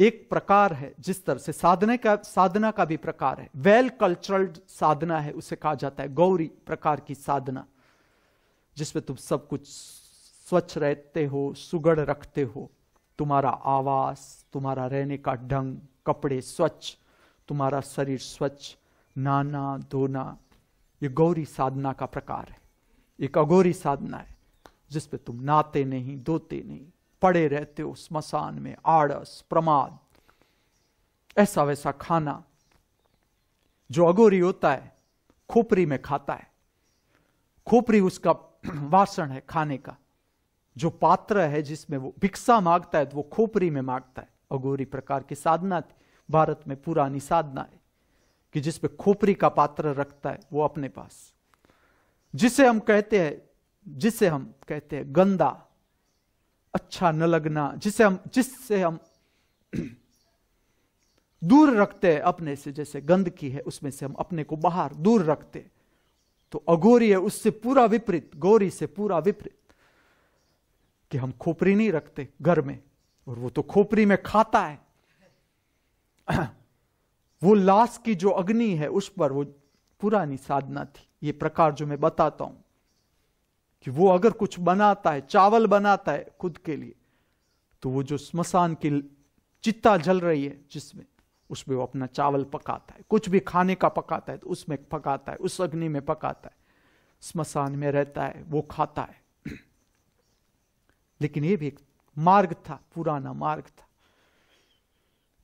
एक प्रकार है, जिस तरह से साधने का, साधना का भी प्रकार है। वेल कल्चरल्ड साधना है, उसे कहा जाता है गौरी प्रकार की साधना, जिसमें तुम सब कुछ स्वच्छ रहते हो, सुगढ़ रखते हो। तुम्हारा आवास, तुम्हारा रहने का ढंग, कपड़े स्वच्छ, तुम्हारा शरीर स्वच्छ नाना धोना ये गौरी साधना का प्रकार है। एक अगौरी साधना है, जिसपे तुम नाते नहीं, धोते नहीं, पड़े रहते हो स्मशान में, आड़स, प्रमाद। ऐसा वैसा खाना जो अगोरी होता है, खोपरी में खाता है। खोपरी उसका वासन है खाने का। जो पात्र है जिसमें वो भिक्षा माँगता है तो वो खोपरी में माँगता है। अगोरी प्रकार की साधना थी। भारत में पुरानी साधना है कि जिसपे खोपरी का पात्र रखता है, वो अपने पास। जिसे हम कहते हैं, जिसे हम कहते हैं गंदा अच्छा न लगना, जिसे हम, जिससे हम दूर रखते हैं अपने से, जैसे गंदगी है, उसमें से हम अपने को बाहर दूर रखते तो अगोरी है, उससे पूरा विपरीत, गौरी से पूरा विपरीत, कि हम खोपरी नहीं रखते घर में, और वो तो खोपरी में खाता है। वो लाश की जो अग्नि है, उस पर वो पुरानी साधना थी। ये प्रकार जो मैं बताता हूँ कि वो अगर कुछ बनाता है, चावल बनाता है खुद के लिए तो वो जो स्मशान की चित्ता जल रही है जिसमें, उसमें वो अपना चावल पकाता है। कुछ भी खाने का पकाता है तो उसमें पकाता है, उस अग्नि में पकाता है, स्मशान में रहता है, वो खाता है। लेकिन ये भी एक मार्ग था, पुराना मार्ग था।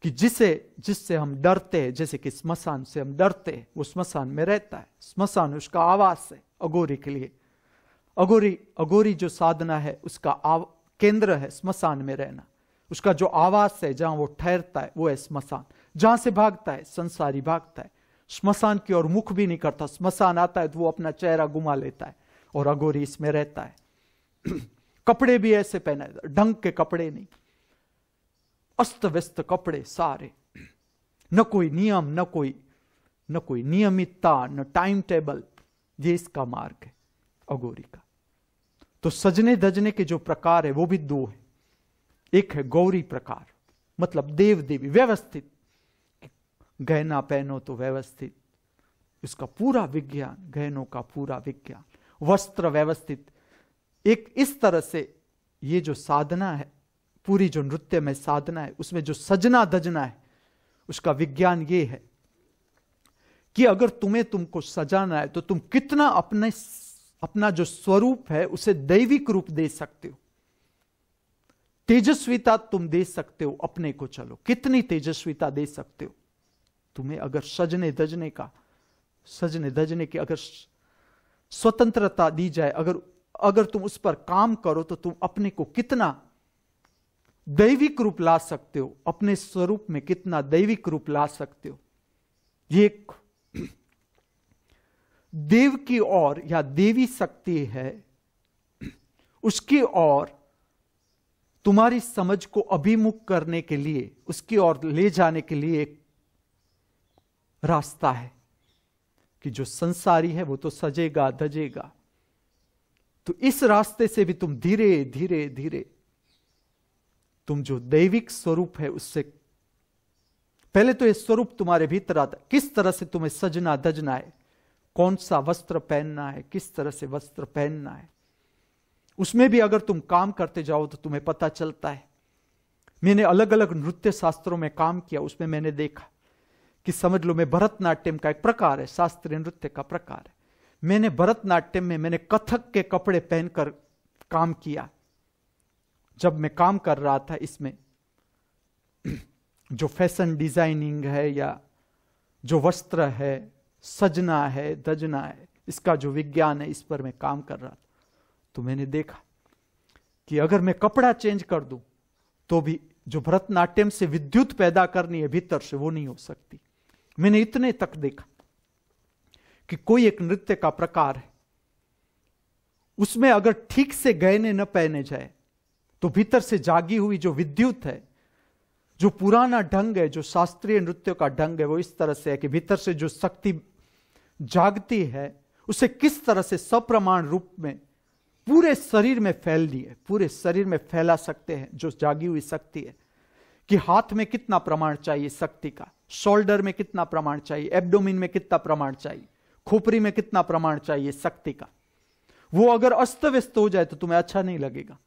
कि जिसे जिससे हम डरते हैं जैसे कि स्मशान से हम डरते हैं वो स्मशान में रहता है। स्मशान उसका आवास है अगोरी के लिए। अगोरी अगोरी जो साधना है उसका आव, केंद्र है स्मशान में रहना। उसका जो आवास है जहाँ वो ठहरता है वो है स्मशान। जहाँ से भागता है संसारी भागता है। स्मशान की ओर मुख भी नहीं करता। स्मशान आता है तो वो अपना चेहरा घुमा लेता है और अगोरी इसमें रहता है। कपड़े भी ऐसे पहने ढंग के कपड़े नहीं। अस्त व्यस्त कपड़े सारे न कोई नियम न कोई न कोई नियमितता न टाइम टेबल ये इसका मार्ग है अगोरी का तो सजने दजने के जो प्रकार है वो भी दो है एक है गौरी प्रकार मतलब देव देवी व्यवस्थित गहना पहनो तो व्यवस्थित इसका पूरा विज्ञान गहनों का पूरा विज्ञान वस्त्र व्यवस्थित एक इस तरह से ये जो साधना है पूरी जो नृत्य में साधना है, उसमें जो सजना दजना है, उसका विज्ञान ये है कि अगर तुम्हें तुमको सजाना है तो तुम कितना अपने अपना जो स्वरूप है, उसे दैविक रूप दे सकते हो। तेजस्विता तुम दे सकते हो, अपने को चलो। कितनी तेजस्विता दे सकते हो? तुम्हें अगर सजने दजने का, सजने दजने की अगर स्वतंत्रता दी जाए, अगर अगर तुम उस पर काम करो तो तुम अपने को कितना दैविक रूप ला सकते हो। अपने स्वरूप में कितना दैविक रूप ला सकते हो। ये एक देव की ओर या देवी शक्ति है, उसकी ओर तुम्हारी समझ को अभिमुख करने के लिए, उसकी ओर ले जाने के लिए एक रास्ता है कि जो संसारी है वो तो सजेगा दजेगा तो इस रास्ते से भी तुम धीरे धीरे धीरे तुम जो दैविक स्वरूप है उससे, पहले तो यह स्वरूप तुम्हारे भीतर आता किस तरह से तुम्हें सजना दजना है? कौन सा वस्त्र पहनना है? किस तरह से वस्त्र पहनना है? उसमें भी अगर तुम काम करते जाओ तो तुम्हें पता चलता है। मैंने अलग अलग नृत्य शास्त्रों में काम किया, उसमें मैंने देखा कि समझ लो मैं भरतनाट्यम का एक प्रकार है, शास्त्रीय नृत्य का प्रकार है। मैंने भरतनाट्यम में मैंने कथक के कपड़े पहनकर काम किया। जब मैं काम कर रहा था इसमें, जो फ़ैशन डिज़ाइनिंग है या जो वस्त्र है, सजना है, दजना है, इसका जो विज्ञान है, इस पर मैं काम कर रहा था। तो मैंने देखा कि अगर मैं कपड़ा चेंज कर दूँ तो भी जो भरतनाट्यम से विद्युत पैदा करनी है भीतर से, वो नहीं हो सकती। मैंने इतने तक देखा कि कोई एक नृत्य का प्रकार है। उसमें अगर ठीक से गहने न पहने जाए तो भीतर से जागी हुई जो विद्युत है, जो पुराना ढंग है, जो शास्त्रीय नृत्य का ढंग है, वो इस तरह से है कि भीतर से जो शक्ति जागती है, उसे किस तरह से सप्रमाण रूप में पूरे शरीर में फैल दिए, पूरे शरीर में फैला सकते हैं, जो जागी हुई शक्ति है, कि हाथ में कितना प्रमाण चाहिए शक्ति का, शोल्डर में कितना प्रमाण चाहिए, एब्डोमिन में कितना प्रमाण चाहिए खोपरी में कितना प्रमाण चाहिए शक्ति का, वो अगर अस्त व्यस्त हो जाए तो तुम्हें अच्छा नहीं लगेगा।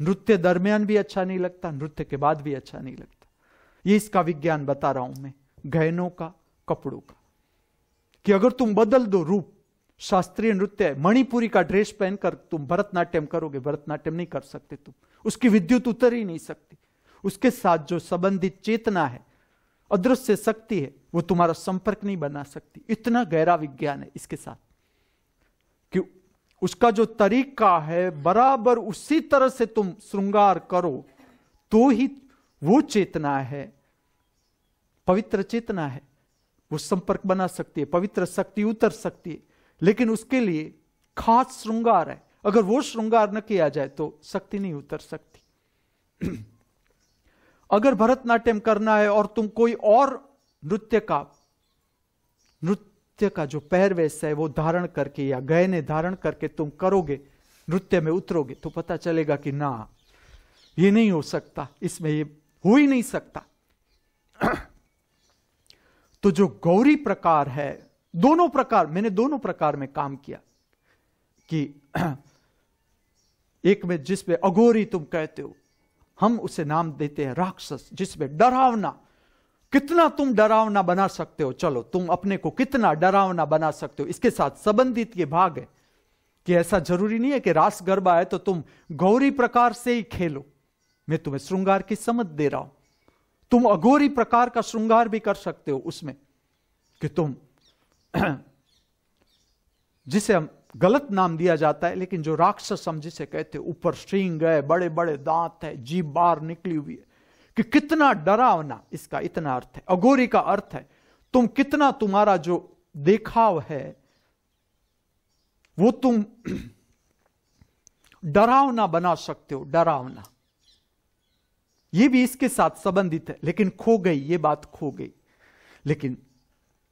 नृत्य दरमियान भी अच्छा नहीं लगता, नृत्य के बाद भी अच्छा नहीं लगता। ये इसका विज्ञान बता रहा हूँ मैं, गहनों का, कपड़ों का। कि अगर तुम बदल दो रूप, शास्त्रीय नृत्य मणिपुरी का ड्रेस पहनकर तुम भरतनाट्यम करोगे, भरतनाट्यम नहीं कर सकते तुम। उसकी विद्युत उतर ही नहीं सकती। उसके साथ जो संबंधित चेतना है, अदृश्य शक्ति है, वो तुम्हारा संपर्क नहीं बना सकती। इतना गहरा विज्ञान है इसके साथ। उसका जो तरीका है, बराबर उसी तरह से तुम श्रृंगार करो तो ही वो चेतना है, पवित्र चेतना है। वो संपर्क बना सकती है, पवित्र शक्ति उतर सकती है, लेकिन उसके लिए खास श्रृंगार है। अगर वो श्रृंगार न किया जाए तो शक्ति नहीं उतर सकती। अगर भरतनाट्यम करना है और तुम कोई और नृत्य का, नृत्य का जो पहरवेश है, वो धारण करके या गहने धारण करके तुम करोगे, नृत्य में उतरोगे तो पता चलेगा कि ना, ये नहीं हो सकता, इसमें ये हो ही नहीं सकता। तो जो गौरी प्रकार है, दोनों प्रकार, मैंने दोनों प्रकार में काम किया कि एक में जिसमें अघोरी तुम कहते हो, हम उसे नाम देते हैं राक्षस, जिसमें डरावना कितना तुम डरावना बना सकते हो? चलो, तुम अपने को कितना डरावना बना सकते हो? इसके साथ संबंधित ये भाग है कि ऐसा ज़रूरी नहीं है कि रास गरबा है तो तुम गौरी प्रकार से ही खेलो। मैं तुम्हें श्रृंगार की समझ दे रहा हूँ। तुम अघोरी प्रकार का श्रृंगार भी कर सकते हो उसमें कि तुम जिसे हम गलत नाम दिया जाता है, लेकिन जो राक्षस हम जिसे कहते ऊपर श्रृंग है बड़े बड़े दांत है, जीभ बार निकली हुई है। कि कितना डरावना इसका इतना अर्थ है अगोरी का अर्थ है, तुम कितना तुम्हारा जो देखाव है, वो तुम डरावना बना सकते हो, डरावना। ये भी इसके साथ संबंधित है, लेकिन खो गई, ये बात खो गई। लेकिन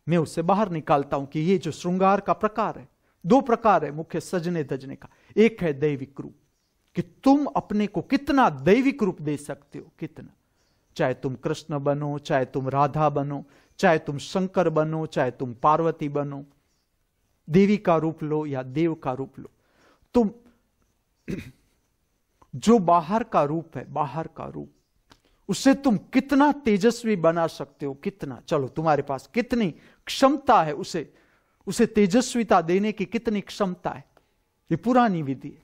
मैं उससे बाहर निकालता हूँ कि ये जो श्रृंगार का प्रकार है, दो प्रकार है मुख्य सजने दजने का। एक है दैविक रूप, कि तुम अपने को कितना दैविक रूप दे सकते हो, कितना। चाहे तुम कृष्ण बनो, चाहे तुम राधा बनो, चाहे तुम शंकर बनो, चाहे तुम पार्वती बनो। देवी का रूप लो या देव का रूप लो। तुम जो बाहर का रूप है, बाहर का रूप उसे तुम कितना तेजस्वी बना सकते हो, कितना? चलो, तुम्हारे पास कितनी क्षमता है उसे उसे तेजस्विता देने की कितनी क्षमता है? ये पुरानी विधि है।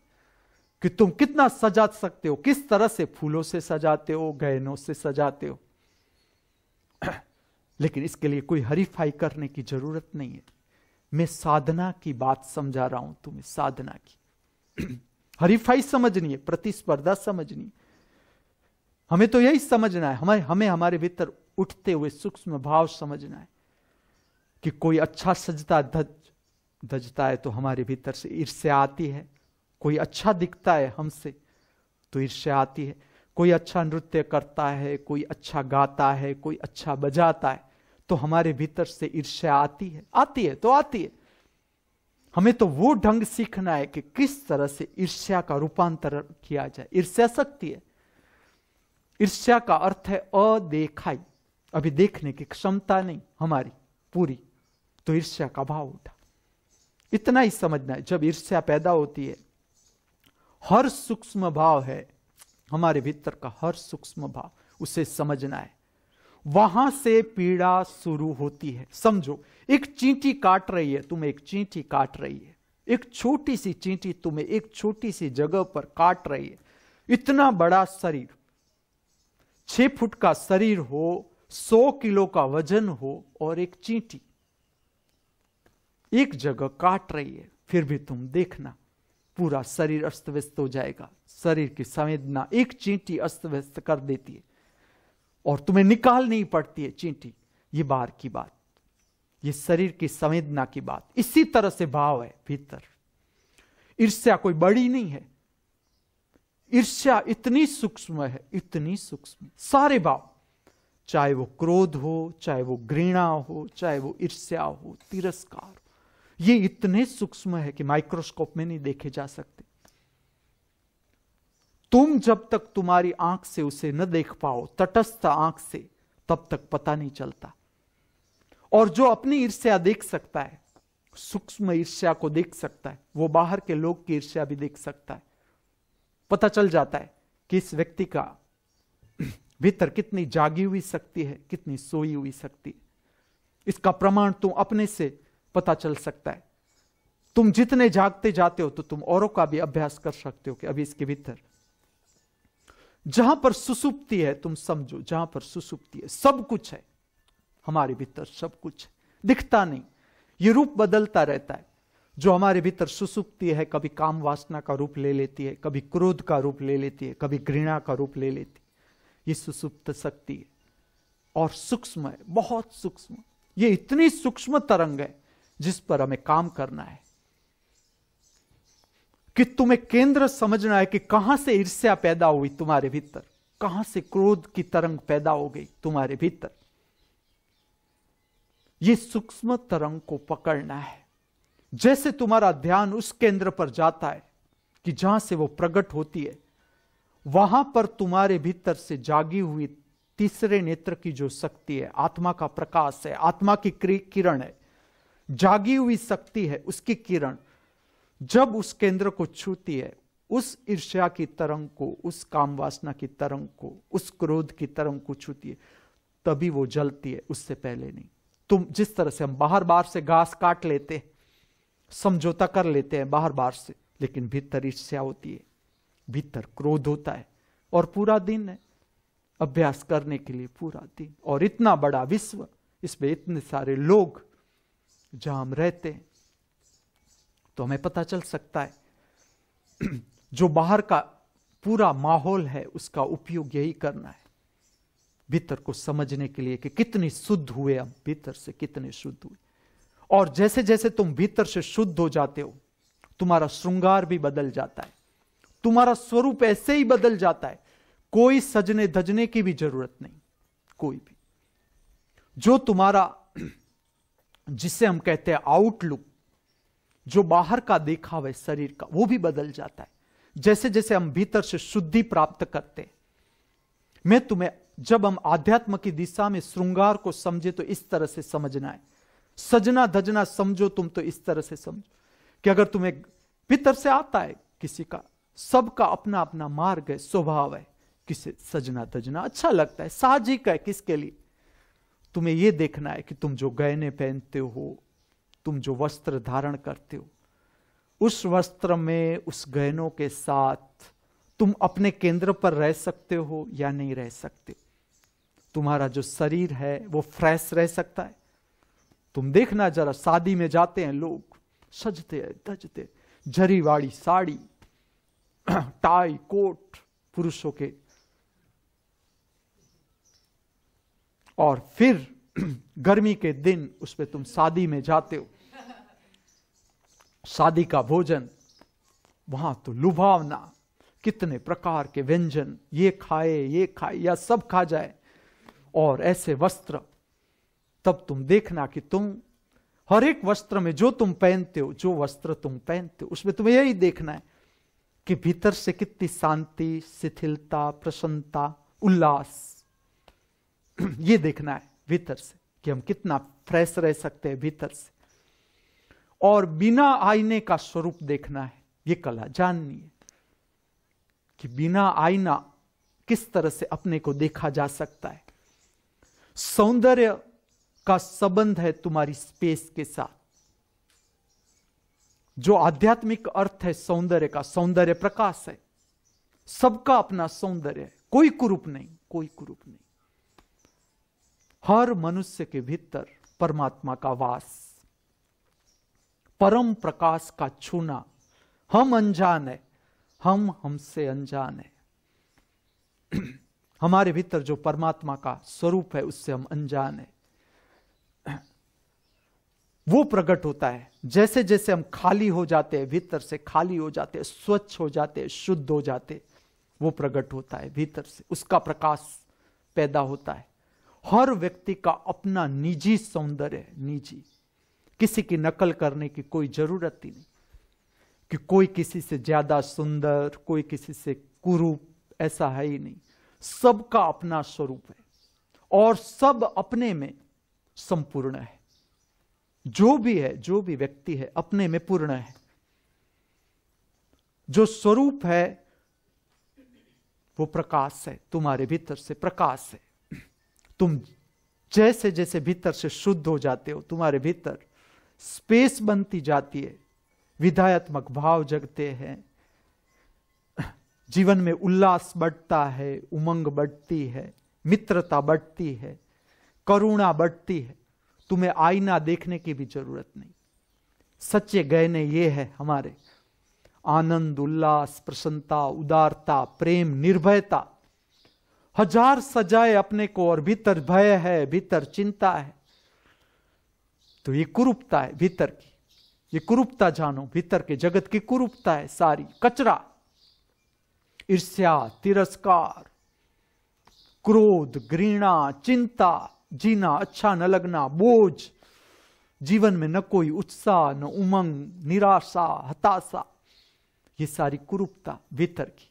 कि तुम कितना सजा सकते हो? किस तरह से फूलों से सजाते हो, गहनों से सजाते हो? लेकिन इसके लिए कोई हरीफाई करने की ज़रूरत नहीं है। मैं साधना की बात समझा रहा हूँ तुम्हें, साधना की। हरीफाई समझनी है, प्रतिस्पर्धा समझनी है। हमें तो यही समझना है, हमें हमें हमारे भीतर उठते हुए सूक्ष्म भाव समझना है कि कोई अच्छा सजता धज, धजता है तो हमारे भीतर से ईर्ष्या आती है। कोई अच्छा दिखता है हमसे तो ईर्ष्या आती है। कोई अच्छा नृत्य करता है, कोई अच्छा गाता है, कोई अच्छा बजाता है तो हमारे भीतर से ईर्ष्या आती है। आती है तो आती है। हमें तो वो ढंग सीखना है कि किस तरह से ईर्ष्या का रूपांतर किया जाए। ईर्ष्या शक्ति है। ईर्ष्या का अर्थ है अदेखाई। अभी देखने की क्षमता नहीं हमारी पूरी तो ईर्ष्या का भाव उठा। इतना ही समझना है। जब ईर्ष्या पैदा होती है हर सूक्ष्म भाव है। हमारे भीतर का हर सूक्ष्म भाव, उसे समझना है। वहाँ से पीड़ा शुरू होती है। समझो, एक चींटी काट रही है, तुम्हें एक चींटी काट रही है। एक छोटी सी चींटी तुम्हें एक छोटी सी जगह पर काट रही है। इतना बड़ा शरीर, छह फुट का शरीर हो, सौ किलो का वज़न हो और एक चींटी, एक जगह काट रही है। फिर भी तुम देखना पूरा शरीर अस्त व्यस्त हो जाएगा। शरीर की संवेदना एक चींटी अस्त व्यस्त कर देती है और तुम्हें निकाल नहीं पड़ती है चींटी। ये बार की बात। ये शरीर की संवेदना की बात। इसी तरह से भाव है भीतर। ईर्ष्या कोई बड़ी नहीं है। ईर्ष्या इतनी सूक्ष्म है, इतनी सूक्ष्म। सारे भाव। चाहे वो क्रोध हो, चाहे वो घृणा हो, चाहे वो ईर्ष्या हो, तिरस्कार ये इतने सूक्ष्म है कि माइक्रोस्कोप में नहीं देखे जा सकते। तुम जब तक तुम्हारी आँख से उसे न देख पाओ, तटस्थ आँख से, तब तक पता नहीं चलता। और जो अपनी ईर्ष्या देख सकता है, सूक्ष्म ईर्ष्या को देख सकता है, वो बाहर के लोग की ईर्ष्या भी देख सकता है। पता चल जाता है कि इस व्यक्ति का भीतर कितनी जागी हुई शक्ति है, कितनी सोई हुई शक्ति है। इसका प्रमाण तुम अपने से पता चल सकता है। तुम जितने जागते जाते हो तो तुम औरों का भी अभ्यास कर सकते हो कि अभी इसके भीतर। जहाँ पर सुसुप्ति है, तुम समझो, जहाँ पर सुसुप्ति है, सब कुछ है। हमारे भीतर सब कुछ है। दिखता नहीं। ये रूप बदलता रहता है। जो हमारे भीतर सुसुप्ति है, कभी काम वासना का रूप ले लेती है, कभी क्रोध का रूप ले लेती है, कभी घृणा का रूप ले लेती है। ये सुसुप्त शक्ति है। और सूक्ष्म है, बहुत सूक्ष्म। ये इतनी सूक्ष्म तरंग है जिस पर हमें काम करना है। कि तुम्हें केंद्र समझना है कि कहाँ से ईर्ष्या पैदा हुई तुम्हारे भीतर, कहाँ से क्रोध की तरंग पैदा हो गई तुम्हारे भीतर। यह सूक्ष्म तरंग को पकड़ना है। जैसे तुम्हारा ध्यान उस केंद्र पर जाता है कि जहाँ से वो प्रकट होती है, वहाँ पर तुम्हारे भीतर से जागी हुई तीसरे नेत्र की जो शक्ति है, आत्मा का प्रकाश है, आत्मा की किरण है जागी हुई शक्ति है, उसकी किरण, जब उस केंद्र को छूती है, उस ईर्ष्या की तरंग को, उस काम वासना की तरंग को, उस क्रोध की तरंग को छूती है, तभी वो जलती है, उससे पहले नहीं। तुम जिस तरह से हम बाहर बाहर से घास काट लेते हैं, समझौता कर लेते हैं बाहर बाहर से, लेकिन भीतर ईर्ष्या होती है, भीतर क्रोध होता है, और पूरा दिन है, अभ्यास करने के लिए पूरा दिन, और इतना बड़ा विश्व, इसमें इतने सारे लोग जहाँ हम रहते हैं तो हमें पता चल सकता है, जो बाहर का पूरा माहौल है, उसका उपयोग यही करना है। भीतर को समझने के लिए कि कितनी शुद्ध हुए हम, भीतर से कितने शुद्ध हुए। और जैसे जैसे तुम भीतर से शुद्ध हो जाते हो, तुम्हारा श्रृंगार भी बदल जाता है। तुम्हारा स्वरूप ऐसे ही बदल जाता है, कोई सजने धजने की भी ज़रूरत नहीं, कोई भी। जो तुम्हारा जिसे हम कहते हैं आउटलुक जो बाहर का देखा हुआ शरीर का, वो भी बदल जाता है। जैसे जैसे हम भीतर से शुद्धि प्राप्त करते मैं तुम्हें, जब हम आध्यात्म की दिशा में श्रृंगार को समझे तो इस तरह से समझना है। सजना धजना समझो तुम तो इस तरह से समझो। कि अगर तुम्हें भीतर से आता है किसी का, सबका अपना अपना मार्ग है, स्वभाव है, किसे सजना धजना अच्छा लगता है, साहजिक है किसके लिए? तुम्हें यह देखना है कि तुम जो गहने पहनते हो, तुम जो वस्त्र धारण करते हो, उस वस्त्र में, उस गहनों के साथ तुम अपने केंद्र पर रह सकते हो या नहीं रह सकते। तुम्हारा जो शरीर है, वो फ्रेश रह सकता है। तुम देखना जरा, शादी में जाते हैं लोग, सजते धजते झरी वाली साड़ी, टाई, कोट, पुरुषों के और फिर गर्मी के दिन उस पर तुम शादी में जाते हो। शादी का भोजन, वहाँ तो लुभावना, कितने प्रकार के व्यंजन, ये खाए ये खाए, या सब खा जाए। और ऐसे वस्त्र, तब तुम देखना कि तुम, हर एक वस्त्र में जो तुम पहनते हो, जो वस्त्र तुम पहनते हो उसमें तुम्हें यही देखना है कि भीतर से कितनी शांति, शिथिलता, प्रसन्नता, उल्लास ये देखना है भीतर से कि हम कितना फ्रेश रह सकते हैं भीतर से। और बिना आईने का स्वरूप देखना है, ये कला जाननी है कि बिना आईना किस तरह से अपने को देखा जा सकता है। सौंदर्य का संबंध है तुम्हारी स्पेस के साथ। जो आध्यात्मिक अर्थ है सौंदर्य का, सौंदर्य प्रकाश है। सबका अपना सौंदर्य है, कोई कुरूप नहीं, कोई कुरूप नहीं। हर मनुष्य के भीतर परमात्मा का वास, परम प्रकाश का छूना। हम अनजान है, हम हमसे अनजान है। हमारे भीतर जो परमात्मा का स्वरूप है, उससे हम अनजान है। वो प्रकट होता है जैसे जैसे हम खाली हो जाते हैं, भीतर से खाली हो जाते हैं, स्वच्छ हो जाते हैं, शुद्ध हो जाते वो प्रकट होता है, भीतर से उसका प्रकाश पैदा होता है। हर व्यक्ति का अपना निजी सौंदर्य है, निजी। किसी की नकल करने की कोई ज़रूरत ही नहीं। कि कोई किसी से ज़्यादा सुंदर, कोई किसी से कुरूप, ऐसा है ही नहीं। सबका अपना स्वरूप है और सब अपने में संपूर्ण है। जो भी है, जो भी व्यक्ति है, अपने में पूर्ण है। जो स्वरूप है, वो प्रकाश है, तुम्हारे भीतर से प्रकाश है। तुम जैसे जैसे भीतर से शुद्ध हो जाते हो, तुम्हारे भीतर स्पेस बनती जाती है। विधायत्मक भाव जगते हैं। जीवन में उल्लास बढ़ता है, उमंग बढ़ती है, मित्रता बढ़ती है, करुणा बढ़ती है। तुम्हें आईना देखने की भी ज़रूरत नहीं। सच्चे गहने ये है हमारे। आनंद, उल्लास, प्रसन्नता, उदारता, प्रेम, निर्भयता हज़ार सजाए अपने को और भीतर भय है, भीतर चिंता है। तो ये कुरूपता है भीतर की। ये कुरूपता जानो, भीतर के जगत की कुरूपता है सारी। कचरा, ईर्ष्या, तिरस्कार, क्रोध, घृणा, चिंता, जीना अच्छा न लगना, बोझ। जीवन में न कोई उत्साह, न उमंग, निराशा, हताशा। ये सारी कुरूपता भीतर की।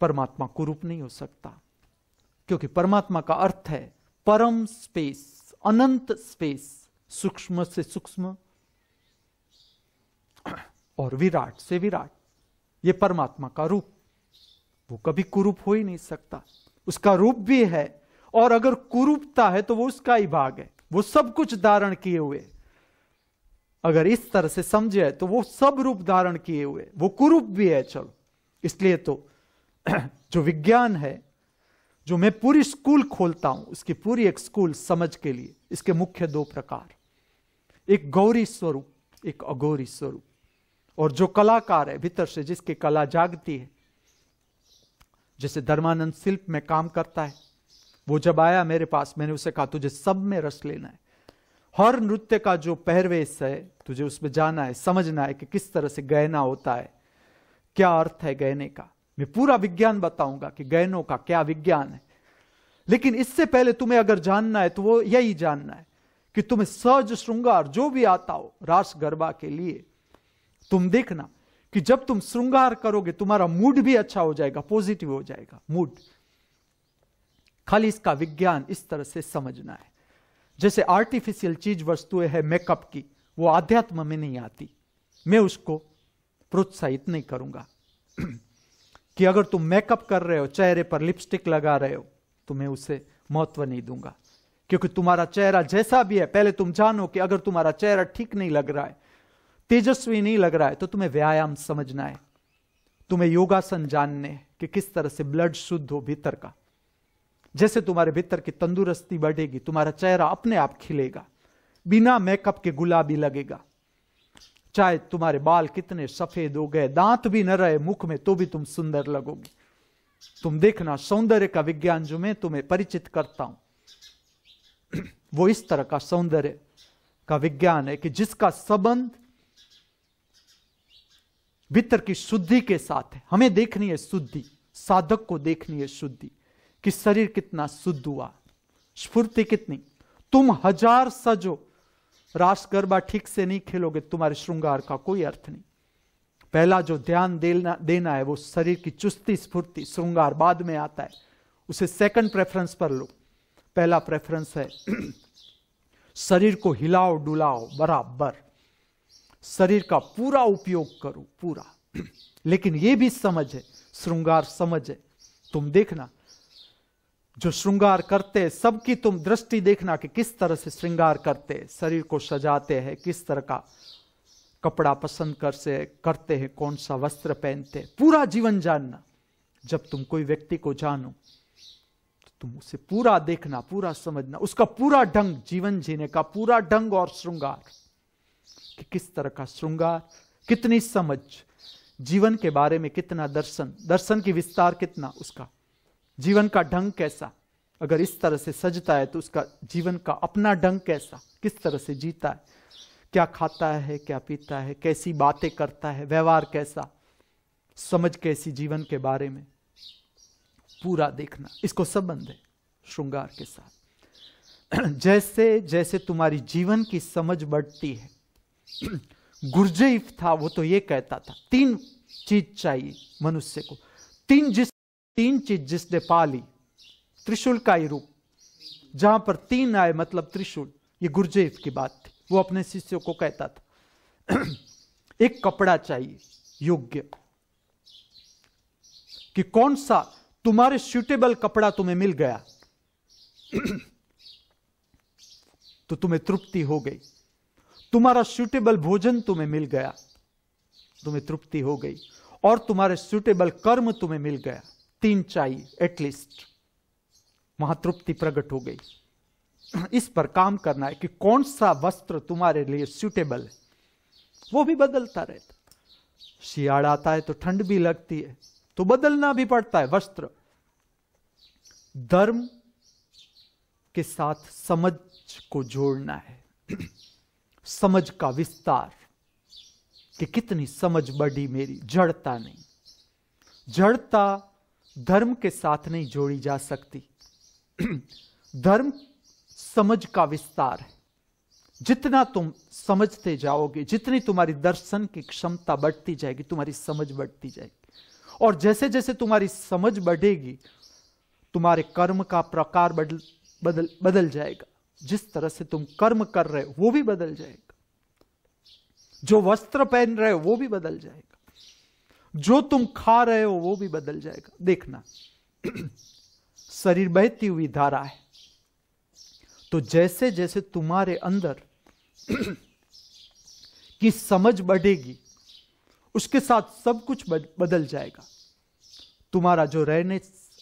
परमात्मा कुरूप नहीं हो सकता। क्योंकि परमात्मा का अर्थ है परम स्पेस अनंत स्पेस सूक्ष्म से सूक्ष्म और विराट से विराट। ये परमात्मा का रूप। वो कभी कुरूप हो ही नहीं सकता। उसका रूप भी है और अगर कुरूपता है तो वो उसका ही भाग है। वो सब कुछ धारण किए हुए। अगर इस तरह से समझे तो वो सब रूप धारण किए हुए। वो कुरूप भी है, चलो। इसलिए तो जो विज्ञान है, जो मैं पूरी स्कूल खोलता हूँ उसकी पूरी एक स्कूल समझ के लिए, इसके मुख्य दो प्रकार। एक गौरी स्वरूप, एक अगौरी स्वरूप। और जो कलाकार है, भीतर से जिसकी कला जागती है, जैसे धर्मानंद शिल्प में काम करता है, वो जब आया मेरे पास, मैंने उसे कहा, तुझे सब में रस लेना है। हर नृत्य का जो पहरवेश है, तुझे उसमें जाना है, समझना है कि किस तरह से गहना होता है, क्या अर्थ है गहने का। मैं पूरा विज्ञान बताऊँगा कि गहनों का क्या विज्ञान है। लेकिन इससे पहले तुम्हें अगर जानना है तो वो यही जानना है कि तुम्हें सहज श्रृंगार जो भी आता हो, रास गरबा के लिए, तुम देखना कि जब तुम श्रृंगार करोगे, तुम्हारा मूड भी अच्छा हो जाएगा पॉजिटिव हो जाएगा मूड खाली इसका विज्ञान इस तरह से समझना है। जैसे आर्टिफिशियल चीज़ वस्तुएँ है मेकअप की, वो आध्यात्म में नहीं आती। मैं उसको प्रोत्साहित नहीं करूँगा। कि अगर तुम मेकअप कर रहे हो, चेहरे पर लिपस्टिक लगा रहे हो तो मैं उसे महत्व नहीं दूँगा। क्योंकि तुम्हारा चेहरा जैसा भी है, पहले तुम जानो कि अगर तुम्हारा चेहरा ठीक नहीं लग रहा है, तेजस्वी नहीं लग रहा है तो तुम्हें व्यायाम समझना है। तुम्हें योगासन जानने कि किस तरह से ब्लड शुद्ध हो भीतर का। जैसे तुम्हारे भीतर की तंदुरुस्ती बढ़ेगी, तुम्हारा चेहरा अपने आप खिलेगा। बिना मेकअप के गुलाबी लगेगा। चाहे तुम्हारे बाल कितने सफ़ेद हो गए, दांत भी न रहे मुख में तो भी तुम सुंदर लगोगे। तुम देखना, सौंदर्य का विज्ञान जो मैं तुम्हें परिचित करता हूँ, वो इस तरह का सौंदर्य का विज्ञान है कि जिसका संबंध भीतर की शुद्धि के साथ है। हमें देखनी है शुद्धि, साधक को देखनी है शुद्धि, कि शरीर कितना शुद्ध हुआ, स्फूर्ति कितनी। तुम हज़ार सजो रास गरबा ठीक से नहीं खेलोगे, तुम्हारे श्रृंगार का कोई अर्थ नहीं। पहला जो ध्यान देना देना है, वो शरीर की चुस्ती स्फूर्ति, श्रृंगार बाद में आता है। उसे सेकंड प्रेफरेंस पर लो। पहला प्रेफरेंस है, शरीर को हिलाओ, डुलाओ, बराबर। शरीर का पूरा उपयोग करो, पूरा। लेकिन यह भी समझ है, श्रृंगार समझ है। तुम देखना जो श्रृंगार करते सबकी तुम दृष्टि देखना कि किस तरह से श्रृंगार करते शरीर को सजाते हैं, किस तरह का कपड़ा पसंद कर से करते हैं कौन सा वस्त्र पहनते पूरा जीवन जानना। जब तुम कोई व्यक्ति को जानो तो तुम उसे पूरा देखना, पूरा समझना। उसका पूरा ढंग जीवन जीने का पूरा ढंग और श्रृंगार। कि किस तरह का श्रृंगार, कितनी समझ, जीवन के बारे में कितना दर्शन दर्शन की विस्तार कितना, उसका जीवन का ढंग कैसा? अगर इस तरह से सजता है तो उसका जीवन का अपना ढंग कैसा? किस तरह से जीता है? क्या खाता है, क्या पीता है, कैसी बातें करता है, व्यवहार कैसा? समझ कैसी जीवन के बारे में पूरा देखना। इसको संबंध है श्रृंगार के साथ। जैसे जैसे तुम्हारी जीवन की समझ बढ़ती है। गुरजेफ था, वो तो ये कहता था, तीन चीज़ चाहिए मनुष्य को। तीन जिस तीन चीज़ जिसने पा ली, त्रिशूल का ही रूप। जहाँ पर तीन आए मतलब त्रिशूल, ये गुरुजेव की बात थी। वो अपने शिष्यों को कहता था, एक कपड़ा चाहिए, योग्य। कि कौन सा तुम्हारे सूटेबल कपड़ा तुम्हें मिल गया? तो तुम्हें तृप्ति हो गई। तुम्हारा सूटेबल भोजन तुम्हें मिल गया। तुम्हें तृप्ति हो गई। और तुम्हारे सूटेबल कर्म तुम्हें मिल गया। तीन चाहिए एटलीस्ट वहाँ तृप्ति प्रकट हो गई। इस पर काम करना है कि कौन सा वस्त्र तुम्हारे लिए सूटेबल है। वो भी बदलता रहता शियाड़ आता है तो ठंड भी लगती है तो बदलना भी पड़ता है वस्त्र। धर्म के साथ समझ को जोड़ना है। समझ का विस्तार कि कितनी समझ बढ़ी मेरी, जड़ता नहीं। जड़ता धर्म के साथ नहीं जोड़ी जा सकती। धर्म समझ का विस्तार है। जितना तुम समझते जाओगे, जितनी तुम्हारी दर्शन की क्षमता बढ़ती जाएगी, तुम्हारी समझ बढ़ती जाएगी। और जैसे जैसे तुम्हारी समझ बढ़ेगी, तुम्हारे कर्म का प्रकार बदल बदल बदल जाएगा। जिस तरह से तुम कर्म कर रहे हो, वो भी बदल जाएगा। जो वस्त्र पहन रहे हो, वो भी बदल जाएगा। जो तुम खा रहे हो वो भी बदल जाएगा। देखना, शरीर बहती हुई धारा है। तो जैसे जैसे तुम्हारे अंदर की समझ बढ़ेगी, उसके साथ सब कुछ बदल जाएगा। तुम्हारा जो रहने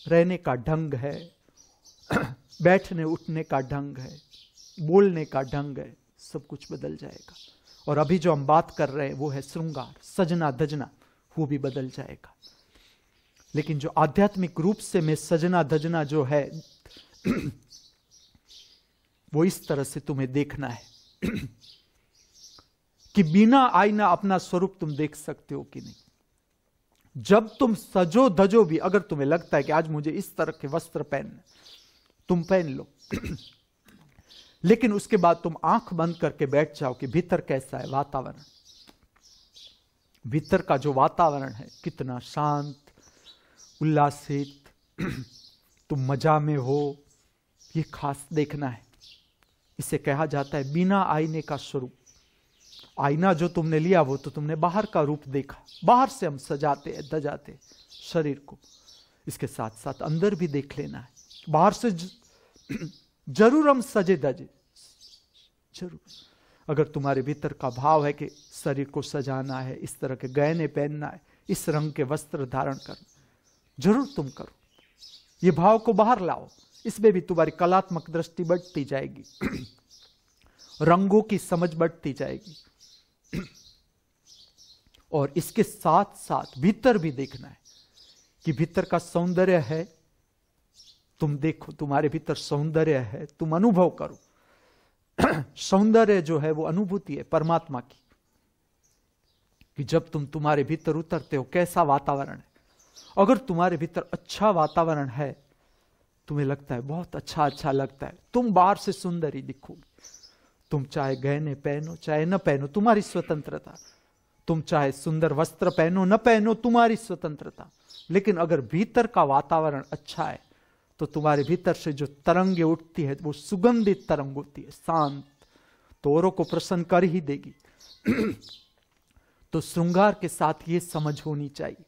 रहने का ढंग है, बैठने, उठने का ढंग है, बोलने का ढंग है, सब कुछ बदल जाएगा। और अभी जो हम बात कर रहे हैं वो है श्रृंगार, सजना, धजना। वो भी बदल जाएगा। लेकिन जो आध्यात्मिक रूप से मैं सजना धजना जो है, वो इस तरह से तुम्हें देखना है कि बिना आईना अपना स्वरूप तुम देख सकते हो कि नहीं। जब तुम सजो धजो भी, अगर तुम्हें लगता है कि आज मुझे इस तरह के वस्त्र पहनने तुम पहन लो। लेकिन उसके बाद तुम आँख बंद करके बैठ जाओ कि भीतर कैसा है वातावरण। भीतर का जो वातावरण है, कितना शांत, उल्लासित, तुम मज़ा में हो, ये खास देखना है। इसे कहा जाता है बिना आईने का स्वरूप। आईना जो तुमने लिया, वो तो तुमने बाहर का रूप देखा। बाहर से हम सजाते हैं दजाते शरीर को। इसके साथ साथ अंदर भी देख लेना है। बाहर से ज़रूर हम सजे दजे ज़रूर। अगर तुम्हारे भीतर का भाव है कि शरीर को सजाना है, इस तरह के गहने पहनना है, इस रंग के वस्त्र धारण करना, ज़रूर तुम करो। ये भाव को बाहर लाओ, इसमें भी तुम्हारी कलात्मक दृष्टि बढ़ती जाएगी। रंगों की समझ बढ़ती जाएगी। और इसके साथ साथ भीतर भी देखना है कि भीतर का सौंदर्य है। तुम देखो, तुम्हारे भीतर सौंदर्य है, तुम अनुभव करो। सौंदर्य जो है वो अनुभूति है परमात्मा की, कि जब तुम तुम्हारे भीतर उतरते हो, कैसा वातावरण है? अगर तुम्हारे भीतर अच्छा वातावरण है, तुम्हें लगता है बहुत अच्छा अच्छा लगता है, तुम बाहर से सुंदर ही दिखोगे। तुम चाहे गहने पहनो, चाहे न पहनो, तुम्हारी स्वतंत्रता। तुम चाहे सुंदर वस्त्र पहनो, न पहनो, तुम्हारी स्वतंत्रता। लेकिन अगर भीतर का वातावरण अच्छा है तो तुम्हारे भीतर से जो तरंगे उठती है, वो सुगंधित तरंग होती है, शांत। तो औरों को प्रसन्न कर ही देगी। तो श्रृंगार के साथ ये समझ होनी चाहिए।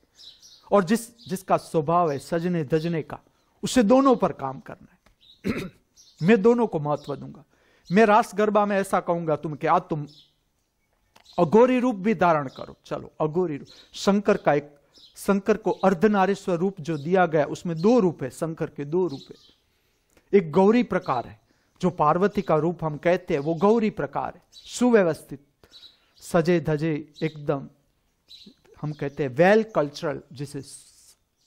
और जिस, जिसका स्वभाव है सजने दजने का, उसे दोनों पर काम करना है। मैं दोनों को महत्व दूँगा। मैं रास गरबा में ऐसा कहूँगा, तुम क्या, तुम अघोरी रूप भी धारण करो। चलो, अघोरी रूप। शंकर का एक शंकर को अर्धनारेश्वर रूप जो दिया गया, उसमें दो रूप है, शंकर के दो रूप है। एक गौरी प्रकार है, जो पार्वती का रूप हम कहते हैं, वो गौरी प्रकार है, सुव्यवस्थित, सजे धजे, एकदम, हम कहते हैं वेल कल्चरल जिसे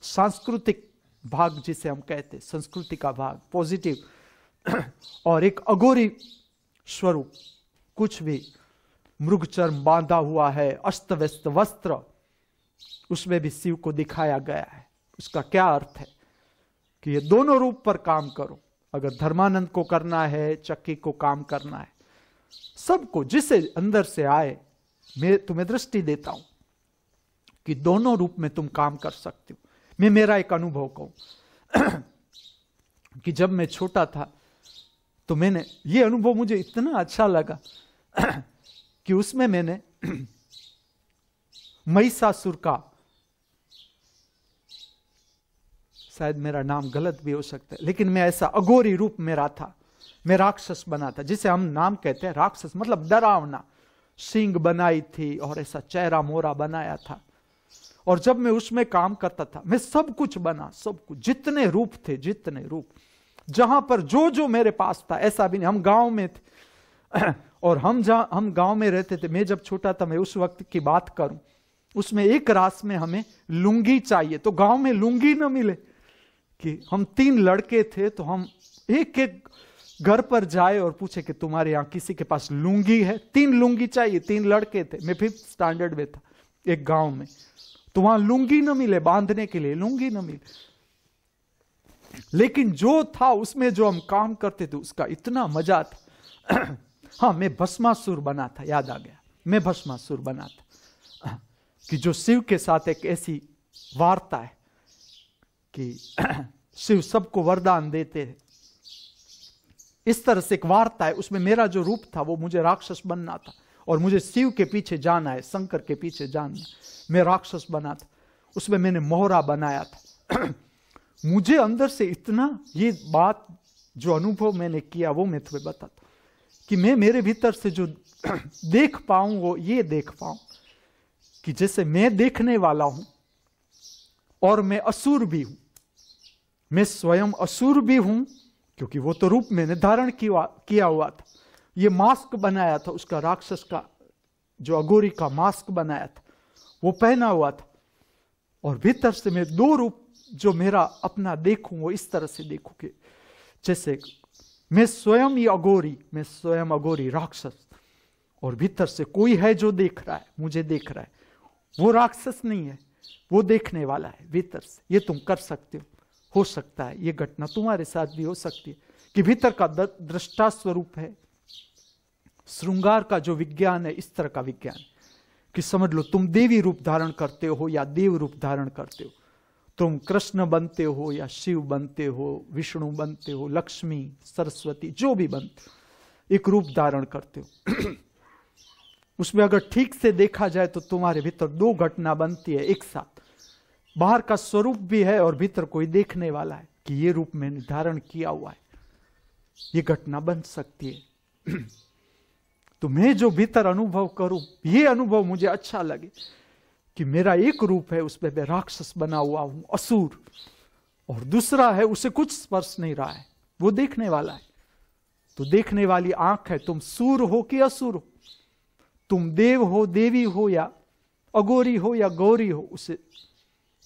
सांस्कृतिक भाग, जिसे हम कहते हैं, संस्कृति का भाग पॉजिटिव और एक अगोरी स्वरूप, कुछ भी, मृगचर्म बांधा हुआ है, अस्त व्यस्त वस्त्र उसमें भी शिव को दिखाया गया है। उसका क्या अर्थ है? कि ये दोनों रूप पर काम करो। अगर धर्मानंद को करना है, चक्की को काम करना है, सबको जिसे अंदर से आए, मैं तुम्हें दृष्टि देता हूँ कि दोनों रूप में तुम काम कर सकते हो। मैं मेरा एक अनुभव कहूँ कि जब मैं छोटा था तो मैंने, ये अनुभव मुझे इतना अच्छा लगा कि उसमें मैंने महिषासुर का शायद मेरा नाम गलत भी हो सकता है, लेकिन मैं ऐसा अगोरी रूप मेरा था, मैं राक्षस बना था, जिसे हम नाम कहते हैं राक्षस मतलब डरावना सिंग बनाई थी और ऐसा चेहरा मोरा बनाया था। और जब मैं उसमें काम करता था, मैं सब कुछ बना, सब कुछ, जितने रूप थे, जितने रूप, जहाँ पर जो जो मेरे पास था, ऐसा भी नहीं, हम गाँव में थे। और हम जहाँ हम गाँव में रहते थे, मैं जब छोटा था, मैं उस वक्त की बात करूँ, उसमें एक रास में हमें लुंगी चाहिए तो गाँव में लुंगी ना मिले कि हम तीन लड़के थे तो हम एक एक घर पर जाए और पूछे कि तुम्हारे यहाँ किसी के पास लुंगी है? तीन लुंगी चाहिए, तीन लड़के थे। मैं फिफ्थ स्टैंडर्ड में था, एक गाँव में। तो वहाँ लुंगी न मिले, बांधने के लिए लुंगी न मिले। लेकिन जो था, उसमें जो हम काम करते थे, उसका इतना मज़ा था। हाँ मैं भस्मासुर बना था, याद आ गया। मैं भस्मासुर बना था। कि जो शिव के साथ एक ऐसी वार्ता है। कि शिव सबको वरदान देते हैं। इस तरह से एक वार्ता है, उसमें मेरा जो रूप था, वो मुझे राक्षस बनना था और मुझे शिव के पीछे जाना है, शंकर के पीछे जाना मैं राक्षस बना था, उसमें मैंने मोहरा बनाया था। मुझे अंदर से इतना ये बात, जो अनुभव मैंने किया, वो मैं तुम्हें बताता कि मैं मेरे भीतर से जो देख पाऊँ, वो ये देख पाऊँ कि जैसे मैं देखने वाला हूँ और मैं असुर भी हूँ। मैं स्वयं असुर भी हूँ, क्योंकि वो तो रूप मैंने धारण किया हुआ था। ये मास्क बनाया था, उसका राक्षस का, जो अगोरी का मास्क बनाया था, वो पहना हुआ था। और भीतर से मैं दो रूप जो मेरा अपना देखूँ, वो इस तरह से देखूँ कि जैसे मैं स्वयं ही अगोरी, मैं स्वयं अगोरी राक्षस, और भीतर से कोई है जो देख रहा है, मुझे देख रहा है। वो राक्षस नहीं है, वो देखने वाला है भीतर से। ये तुम कर सकते हो। हो सकता है, ये घटना तुम्हारे साथ भी हो सकती है, कि भीतर का दृष्टा स्वरूप है। श्रृंगार का जो विज्ञान है, इस तरह का विज्ञान कि समझ लो, तुम देवी रूप धारण करते हो या देव रूप धारण करते हो। तुम कृष्ण बनते हो या शिव बनते हो, विष्णु बनते हो, लक्ष्मी, सरस्वती, जो भी बनते हो, एक रूप धारण करते हो। उसमें अगर ठीक से देखा जाए तो तुम्हारे भीतर दो घटना बनती है, एक साथ। बाहर का स्वरूप भी है और भीतर कोई देखने वाला है कि ये रूप में निर्धारण किया हुआ है। ये घटना बन सकती है। तो मैं जो भीतर अनुभव करूँ, ये अनुभव मुझे अच्छा लगे कि मेरा एक रूप है, उसमें मैं राक्षस बना हुआ हूँ, असुर। और दूसरा है, उसे कुछ स्पर्श नहीं रहा है, वो देखने वाला है। तो देखने वाली आँख है, तुम सूर हो कि असुर हो? तुम देव हो, देवी हो या अगोरी हो या गौरी हो, उसे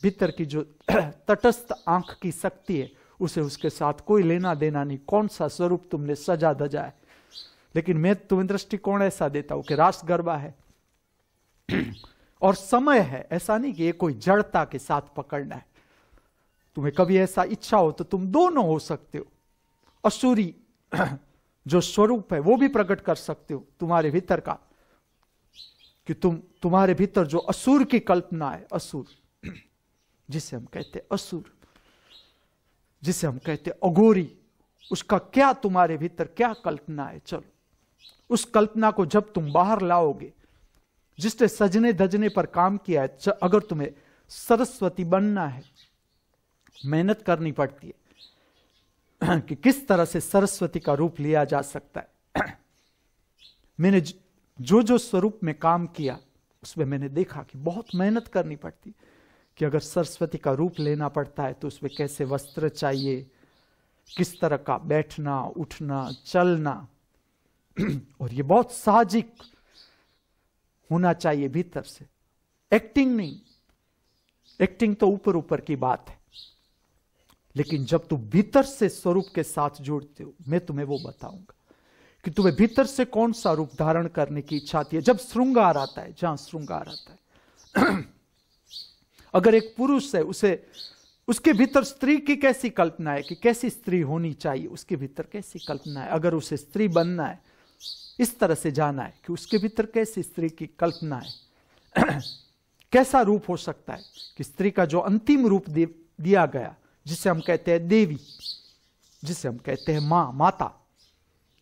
भीतर की जो तटस्थ आँख की शक्ति है, उसे उसके साथ कोई लेना देना नहीं। कौन सा स्वरूप तुमने सजा दजा है? लेकिन मैं तुम्हें दृष्टिकोण ऐसा देता हूँ कि रास गरबा है। और समय है, ऐसा नहीं कि ये कोई जड़ता के साथ पकड़ना है। तुम्हें कभी ऐसा इच्छा हो तो तुम दोनों हो सकते हो। असुरी जो स्वरूप है, वो भी प्रकट कर सकते हो तुम्हारे भीतर का, कि तुम, तुम्हारे भीतर जो असुर की कल्पना है, असुर। जिसे हम कहते असुर, जिसे हम कहते अगोरी उसका क्या तुम्हारे भीतर क्या कल्पना है? चलो, उस कल्पना को जब तुम बाहर लाओगे, जिसने सजने धजने पर काम किया है अगर तुम्हें सरस्वती बनना है, मेहनत करनी पड़ती है, कि किस तरह से सरस्वती का रूप लिया जा सकता है? मैंने जो जो स्वरूप में काम किया, उसमें मैंने देखा कि बहुत मेहनत करनी पड़ती कि अगर सरस्वती का रूप लेना पड़ता है तो उसमें कैसे वस्त्र चाहिए? किस तरह का बैठना, उठना, चलना? और ये बहुत साजिक होना चाहिए भीतर से। एक्टिंग नहीं। एक्टिंग तो ऊपर ऊपर की बात है। लेकिन जब तुम भीतर से स्वरूप के साथ जोड़ते हो, मैं तुम्हें वो बताऊँगा कि तुम्हें भीतर से कौन सा रूप धारण करने की इच्छा आती है। जब श्रृंगार आता है, जहाँ श्रृंगार आता है। अगर एक पुरुष है, उसे, उसके भीतर स्त्री की कैसी कल्पना है कि कैसी स्त्री होनी चाहिए? उसके भीतर कैसी कल्पना है? अगर उसे स्त्री बनना है, इस तरह से जाना है कि उसके भीतर कैसी स्त्री की कल्पना है? कैसा रूप हो सकता है कि स्त्री का जो अंतिम रूप दिया गया, जिसे हम कहते हैं देवी, जिसे हम कहते हैं माँ, माता,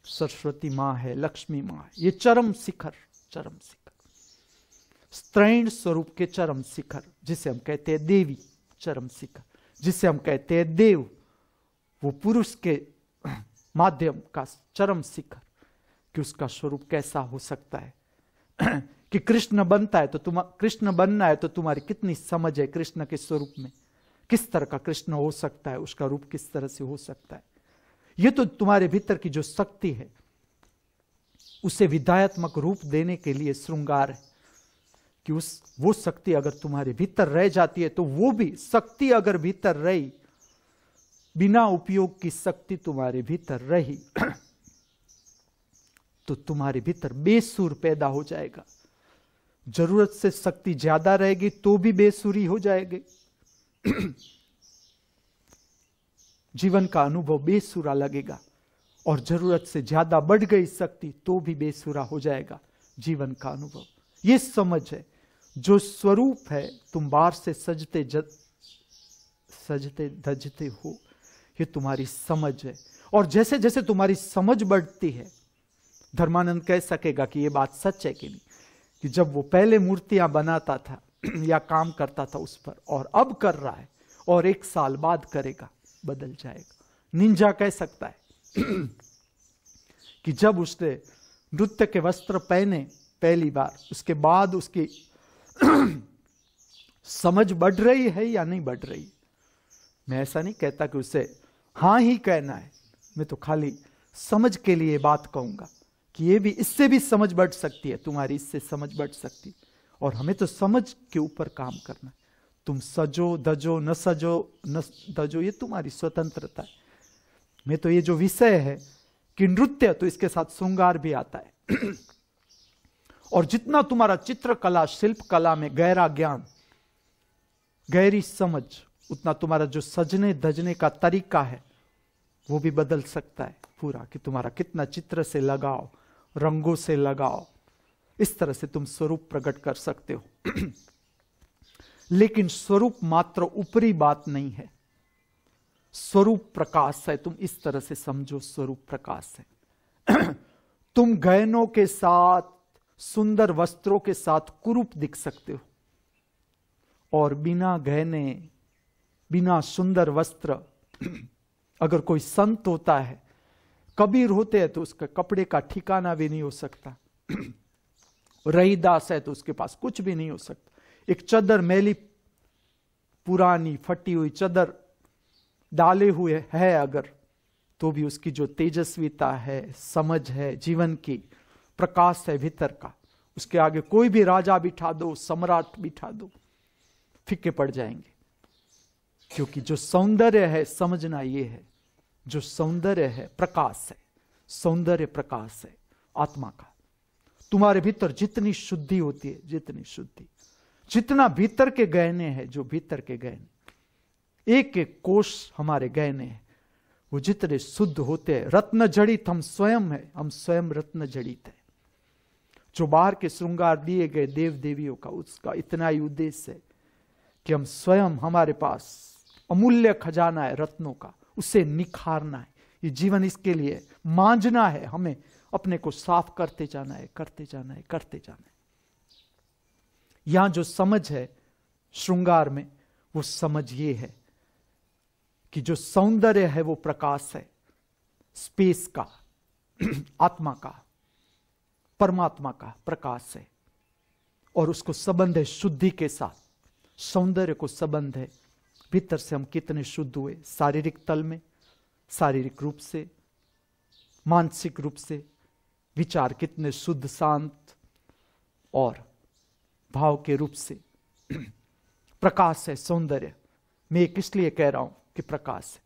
सरस्वती माँ है, लक्ष्मी माँ है, ये चरम शिखर चरम शिखर। स्त्रैण स्वरूप के चरम शिखर, जिसे हम कहते हैं देवी चरम शिखर, जिसे हम कहते हैं देव, वो पुरुष के माध्यम का चरम शिखर, कि उसका स्वरूप कैसा हो सकता है। कि कृष्ण बनता है तो तुम, कृष्ण बनना है तो तुम्हारी कितनी समझ है कृष्ण के स्वरूप में? किस तरह का कृष्ण हो सकता है? उसका रूप किस तरह से हो सकता है? यह तो तुम्हारे भीतर की जो शक्ति है, उसे विधायत्मक रूप देने के लिए श्रृंगार है। कि उस, वो शक्ति अगर तुम्हारे भीतर रह जाती है तो वो भी शक्ति अगर भीतर रही, बिना उपयोग की शक्ति तुम्हारे भीतर रही तो तुम्हारे भीतर बेसुर पैदा हो जाएगा। ज़रूरत से शक्ति ज़्यादा रहेगी तो भी बेसुरी हो जाएगी। जीवन का अनुभव बेसुरा लगेगा, और ज़रूरत से ज़्यादा बढ़ गई शक्ति तो भी बेसुरा हो जाएगा जीवन का अनुभव। यह समझ है। जो स्वरूप है, तुम बार से सजते जत, सजते, धजते हो, ये तुम्हारी समझ है। और जैसे जैसे तुम्हारी समझ बढ़ती है, धर्मानंद कह सकेगा कि यह बात सच है कि नहीं, कि जब वो पहले मूर्तियाँ बनाता था या काम करता था उस पर, और अब कर रहा है, और एक साल बाद करेगा, बदल जाएगा। निंजा कह सकता है कि जब उसने नृत्य के वस्त्र पहने पहली बार। उसके बाद उसकी समझ बढ़ रही है या नहीं बढ़ रही? मैं ऐसा नहीं कहता कि उसे, हाँ ही कहना है। मैं तो खाली समझ के लिए बात कहूँगा कि ये भी, इससे भी समझ बढ़ सकती है, तुम्हारी इससे समझ बढ़ सकती। और हमें तो समझ के ऊपर काम करना है। तुम सजो, दजो, न सजो, न दजो, ये तुम्हारी स्वतंत्रता है। मैं तो ये जो विषय है कि नृत्य तो इसके साथ श्रृंगार भी आता है। और जितना तुम्हारा चित्रकला शिल्प कला में गहरा ज्ञान, गहरी समझ, उतना तुम्हारा जो सजने दजने का तरीका है, वो भी बदल सकता है पूरा कि तुम्हारा कितना चित्र से लगाओ रंगों से लगाओ इस तरह से तुम स्वरूप प्रकट कर सकते हो। लेकिन स्वरूप मात्र ऊपरी बात नहीं है। स्वरूप प्रकाश है, तुम इस तरह से समझो स्वरूप प्रकाश है। तुम गहनों के साथ सुंदर वस्त्रों के साथ कुरूप दिख सकते हो। और बिना गहने, बिना सुंदर वस्त्र, अगर कोई संत होता है, कबीर होते हैं तो उसके कपड़े का ठिकाना भी नहीं हो सकता। रहीदास है तो उसके पास कुछ भी नहीं हो सकता। एक चदर मैली पुरानी फटी हुई चदर डाले हुए है अगर तो भी उसकी जो तेजस्विता है, समझ है जीवन की प्रकाश है भीतर का। उसके आगे कोई भी राजा बिठा दो, सम्राट बिठा दो, फिक्के पड़ जाएँगे। क्योंकि जो सौंदर्य है, समझना यह है, जो सौंदर्य है, प्रकाश है। सौंदर्य प्रकाश है, आत्मा का। तुम्हारे भीतर जितनी शुद्धि होती है, जितनी शुद्धि। जितना भीतर के गहने हैं, जो भीतर के गहने। एक एक कोष हमारे गहने हैं। वो जितने शुद्ध होते हैं। रत्न जड़ित हम स्वयं है, हम स्वयं रत्न जड़ित है। जो बाहर के श्रृंगार दिए गए देव देवियों का उसका इतना ही उद्देश्य है कि हम स्वयं हमारे पास अमूल्य खजाना है रत्नों का, उसे निखारना है। ये जीवन इसके लिए मांझना है, हमें अपने को साफ़ करते जाना है, करते जाना है, करते जाना है। यहाँ जो समझ है श्रृंगार में, वो समझ ये है कि जो सौंदर्य है वो प्रकाश है, स्पेस का, आत्मा का। परमात्मा का प्रकाश है और उसको संबंध है शुद्धि के साथ। सौंदर्य को संबंध है। भीतर से हम कितने शुद्ध हुए। शारीरिक तल में, शारीरिक रूप से, मानसिक रूप से। विचार कितने शुद्ध, शांत और भाव के रूप से। प्रकाश है, सौंदर्य। मैं किस लिए कह रहा हूँ कि प्रकाश है।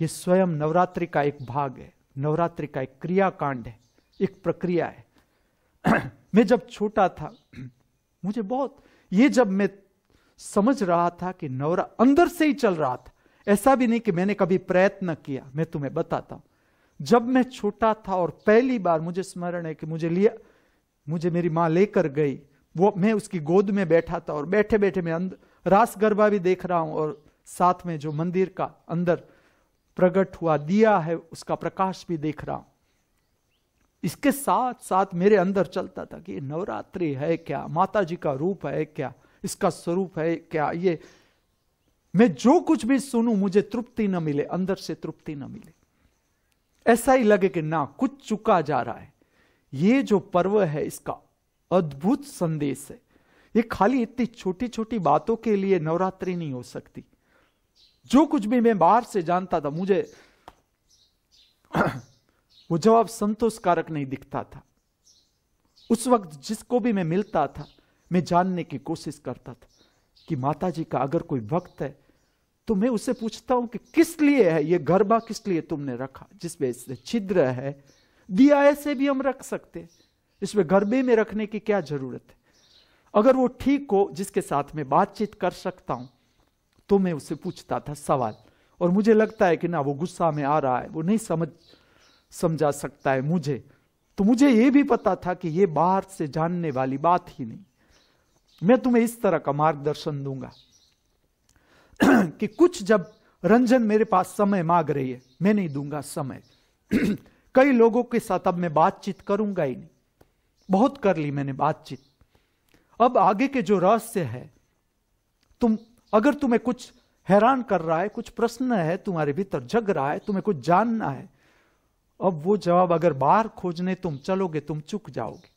यह स्वयं नवरात्रि का एक भाग है। नवरात्रि का एक क्रियाकांड है। एक प्रक्रिया है। मैं जब छोटा था, मुझे बहुत, ये जब मैं समझ रहा था कि नवरा अंदर से ही चल रहा था, ऐसा भी नहीं कि मैंने कभी प्रयत्न किया, मैं तुम्हें बताता हूँ। जब मैं छोटा था और पहली बार मुझे स्मरण है कि मुझे लिया मुझे मेरी माँ लेकर गई, वो, मैं उसकी गोद में बैठा था और बैठे बैठे मैं अंदर रास गरबा भी देख रहा हूँ और साथ में जो मंदिर का अंदर प्रकट हुआ, दिया है, उसका प्रकाश भी देख रहा हूँ। इसके साथ साथ मेरे अंदर चलता था कि नवरात्रि है क्या? माता जी का रूप है क्या? इसका स्वरूप है क्या? ये मैं जो कुछ भी सुनूं, मुझे तृप्ति न मिले, अंदर से तृप्ति न मिले। ऐसा ही लगे कि ना, कुछ चुका जा रहा है। ये जो पर्व है, इसका अद्भुत संदेश है। ये खाली इतनी छोटी छोटी बातों के लिए नवरात्रि नहीं हो सकती। जो कुछ भी मैं बाहर से जानता था, मुझे वो जवाब संतोषकारक नहीं दिखता था। उस वक्त जिसको भी मैं मिलता था, मैं जानने की कोशिश करता था कि माता जी का अगर कोई वक्त है तो मैं उससे पूछता हूँ कि किस लिए है, ये गरबा किस लिए तुमने रखा, जिसमें इससे छिद्र है, दिया ऐसे भी हम रख सकते इसमें गरबे में रखने की क्या ज़रूरत है? अगर वो ठीक हो, जिसके साथ में बातचीत कर सकता हूँ तो मैं उससे पूछता था सवाल। और मुझे लगता है कि ना, वो गुस्सा में आ रहा है, वो नहीं समझ समझा सकता है मुझे। तो मुझे यह भी पता था कि यह बाहर से जानने वाली बात ही नहीं। मैं तुम्हें इस तरह का मार्गदर्शन दूँगा कि कुछ जब रंजन मेरे पास समय मांग रही है, मैं नहीं दूँगा समय। कई लोगों के साथ अब मैं बातचीत करूँगा ही नहीं। बहुत कर ली मैंने बातचीत। अब आगे के जो रहस्य है, तुम, अगर तुम्हें कुछ हैरान कर रहा है, कुछ प्रश्न है, तुम्हारे भीतर जग रहा है, तुम्हें कुछ जानना है अब वो जवाब अगर बाहर खोजने तुम चलोगे, तुम चुक जाओगे।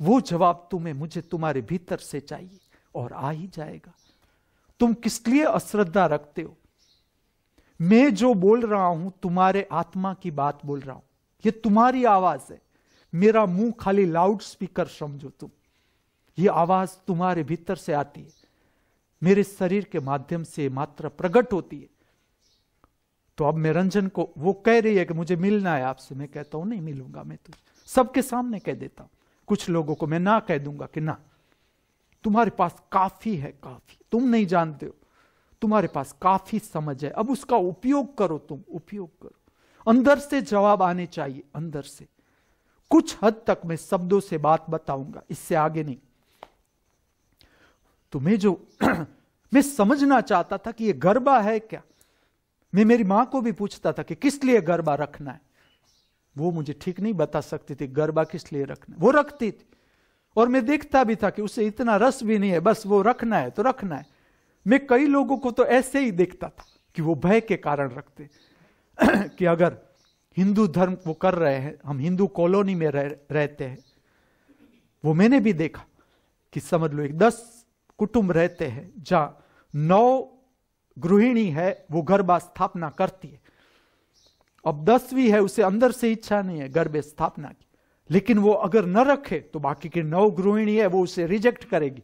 वो जवाब तुम्हें, मुझे तुम्हारे भीतर से चाहिए और आ ही जाएगा। तुम किस लिए अश्रद्धा रखते हो? मैं जो बोल रहा हूँ, तुम्हारे आत्मा की बात बोल रहा हूँ। ये तुम्हारी आवाज़ है। मेरा मुँह खाली लाउड स्पीकर समझो तुम। ये आवाज़ तुम्हारे भीतर से आती है। मेरे शरीर के माध्यम से मात्र प्रकट होती है। तो अब मैं रंजन को, वो कह रही है कि मुझे मिलना है आपसे। मैं कहता हूँ, नहीं मिलूँगा मैं तुझे। सबके सामने कह देता हूँ। कुछ लोगों को मैं ना कह दूँगा कि ना, तुम्हारे पास काफ़ी है, काफ़ी। तुम नहीं जानते हो। तुम्हारे पास काफ़ी समझ है। अब उसका उपयोग करो तुम, उपयोग करो। अंदर से जवाब आने चाहिए, अंदर से। कुछ हद तक मैं शब्दों से बात बताऊँगा, इससे आगे नहीं। तुम्हें जो मैं समझना चाहता था कि ये गरबा है क्या? मैं मेरी माँ को भी पूछता था कि किस लिए गरबा रखना है? वो मुझे ठीक नहीं बता सकती थी गरबा किस लिए रखना वो रखती थी। और मैं देखता भी था कि उसे इतना रस भी नहीं है बस वो रखना है तो रखना है। मैं कई लोगों को तो ऐसे ही देखता था कि वो भय के कारण रखते कि अगर हिंदू धर्म वो कर रहे हैं हम हिंदू कॉलोनी में रह, रहते हैं वो मैंने भी देखा कि समझ लो एक दस कुटुंब रहते हैं जहाँ नौ गृहिणी है, वो गर्भा स्थापना करती है। अब दसवीं है, उसे अंदर से इच्छा नहीं है गर्भ स्थापना की। लेकिन वो अगर न रखे तो बाकी की नौ गृहिणी है, वो उसे रिजेक्ट करेगी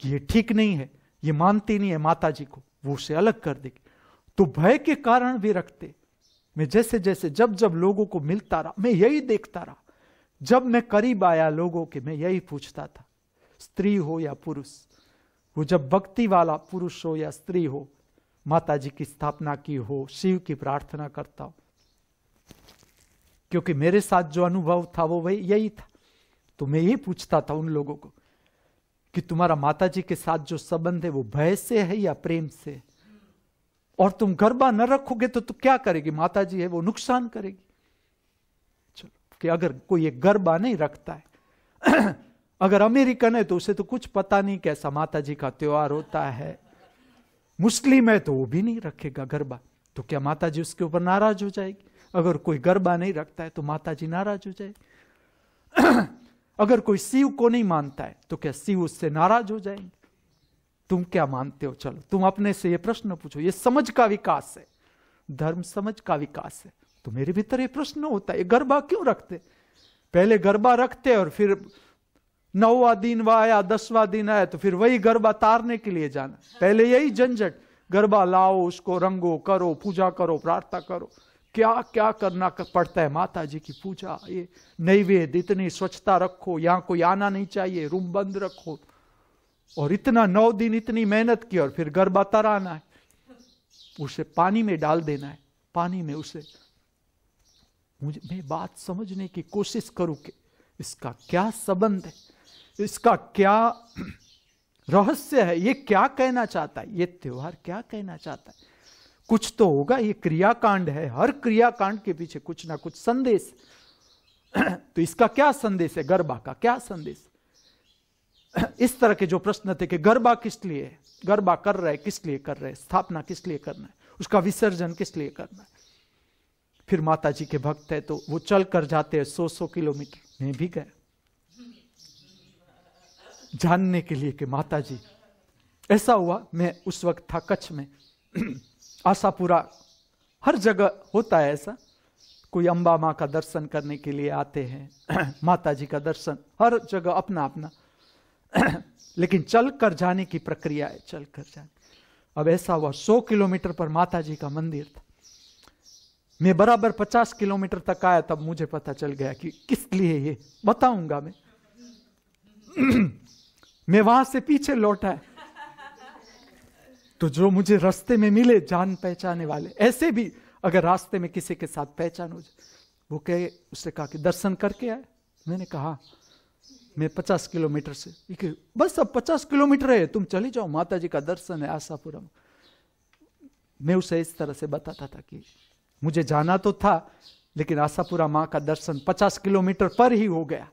कि ये ठीक नहीं है, ये मानती नहीं है माता जी को, वो उसे अलग कर देगी। तो भय के कारण भी रखते। मैं जैसे जैसे, जब जब लोगों को मिलता रहा, मैं यही देखता रहा। जब मैं करीब आया लोगों के, मैं यही पूछता था, स्त्री हो या पुरुष? वो जब भक्ति वाला पुरुष हो या स्त्री हो माता जी की स्थापना की हो, शिव की प्रार्थना करता हो। क्योंकि मेरे साथ जो अनुभव था, वो वही, यही था। तो मैं यही पूछता था उन लोगों को कि तुम्हारा माता जी के साथ जो संबंध है, वो भय से है या प्रेम से और तुम गरबा न रखोगे तो तू क्या करेगी? माता जी है, वो नुकसान करेगी। चलो, कि अगर कोई एक गरबा नहीं रखता है, अगर अमेरिकन है तो उसे तो कुछ पता नहीं कैसा माता जी का त्योहार होता है। मुस्लिम है तो वो भी नहीं रखेगा गरबा। तो क्या माता जी उसके ऊपर नाराज़ हो जाएगी? अगर कोई गरबा नहीं रखता है तो माता जी नाराज़ हो जाएगी। अगर कोई शिव को नहीं मानता है तो क्या शिव उससे नाराज़ हो जाएँगे? तुम क्या मानते हो? चलो, तुम अपने से ये प्रश्न पूछो। ये समझ का विकास है। धर्म समझ का विकास है। तो मेरे भीतर ये प्रश्न होता है गरबा क्यों रखते? पहले गरबा रखते और फिर नौवा दिन व आया दसवा दिन आया तो फिर वही गरबा तारने के लिए जाना। पहले यही झंझट, गरबा लाओ, उसको रंगो, करो, पूजा करो, प्रार्थना करो। क्या क्या करना पड़ता है माता जी की पूजा? ये नैवेद्य, इतनी स्वच्छता रखो, यहाँ कोई आना नहीं चाहिए, रूम बंद रखो। और इतना नौ दिन इतनी मेहनत की और फिर गरबा तराना है। उसे पानी में डाल देना है, पानी में उसे। मुझे, मैं बात समझने की कोशिश करूँ कि इसका क्या संबंध है? इसका क्या रहस्य है? ये क्या कहना चाहता है? ये त्योहार क्या कहना चाहता है? कुछ तो होगा, ये क्रियाकांड है। हर क्रियाकांड के पीछे कुछ ना कुछ संदेश। तो इसका क्या संदेश है? गरबा का क्या संदेश? इस तरह के जो प्रश्न थे कि गरबा किस लिए? है गरबा कर रहे, किस लिए कर रहे? स्थापना किस लिए करना है? उसका विसर्जन किस लिए करना है? फिर माता जी के भक्त है तो वो चल कर जाते हैं सौ सौ किलोमीटर। में भी गया। जानने के लिए कि माता जी ऐसा हुआ, मैं उस वक्त था कच्छ में। आशापुरा हर जगह होता है ऐसा। कोई अंबा माँ का दर्शन करने के लिए आते हैं माता जी का दर्शन, हर जगह अपना अपना लेकिन चल कर जाने की प्रक्रिया है चल कर जाने। अब ऐसा हुआ, सौ किलोमीटर पर माता जी का मंदिर था। मैं बराबर पचास किलोमीटर तक आया, तब मुझे पता चल गया कि किस लिए ये, बताऊँगा मैं। मैं वहाँ से पीछे लौटा। तो जो मुझे रास्ते में मिले जान पहचाने वाले, ऐसे भी अगर रास्ते में किसी के साथ पहचान हो जाए, वो कहे, उसने कहा कि दर्शन करके आए। मैंने कहा, मैं पचास किलोमीटर से। बस अब पचास किलोमीटर है, तुम चली जाओ माता जी का दर्शन है आशापुरम। मैं उसे इस तरह से बताता था कि मुझे जाना तो था, लेकिन आशापुरा माँ का दर्शन पचास किलोमीटर पर ही हो गया।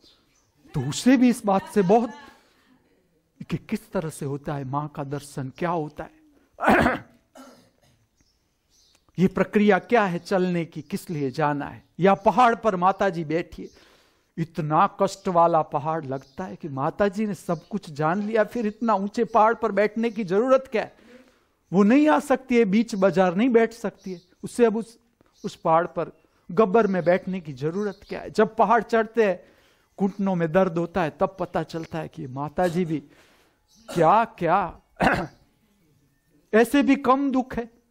तो उसे भी इस बात से बहुत कि किस तरह से होता है, माँ का दर्शन क्या होता है? ये प्रक्रिया क्या है चलने की, किस लिए जाना है? या पहाड़ पर माता जी बैठिए। इतना कष्ट वाला पहाड़ लगता है कि माता जी ने सब कुछ जान लिया, फिर इतना ऊँचे पहाड़ पर बैठने की ज़रूरत क्या है? वो नहीं आ सकती है, बीच बाज़ार नहीं बैठ सकती है। उससे अब उस उस पहाड़ पर गब्बर में बैठने की ज़रूरत क्या है? जब पहाड़ चढ़ते हैं, घुटनों में दर्द होता है, तब पता चलता है कि माता जी भी क्या क्या? ऐसे भी कम दुख है।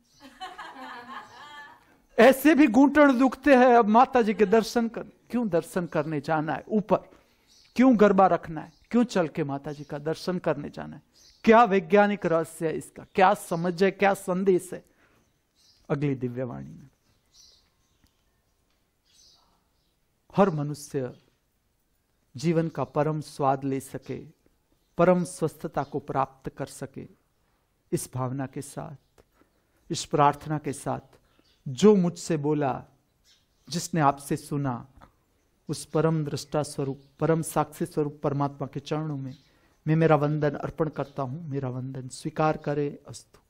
ऐसे भी घूटन दुखते हैं अब माता जी के दर्शन कर, क्यों दर्शन करने जाना है? ऊपर। क्यों गरबा रखना है? क्यों चल के माता जी का दर्शन करने जाना है? क्या वैज्ञानिक रहस्य है इसका? क्या समझ है? क्या संदेश है? अगली दिव्यवाणी में। हर मनुष्य जीवन का परम स्वाद ले सके परम स्वस्थता को प्राप्त कर सके इस भावना के साथ, इस प्रार्थना के साथ। जो मुझसे बोला, जिसने आपसे सुना, उस परम दृष्टा स्वरूप, परम साक्षी स्वरूप परमात्मा के चरणों में, मैं मेरा वंदन अर्पण करता हूँ, मेरा वंदन स्वीकार करे अस्तु।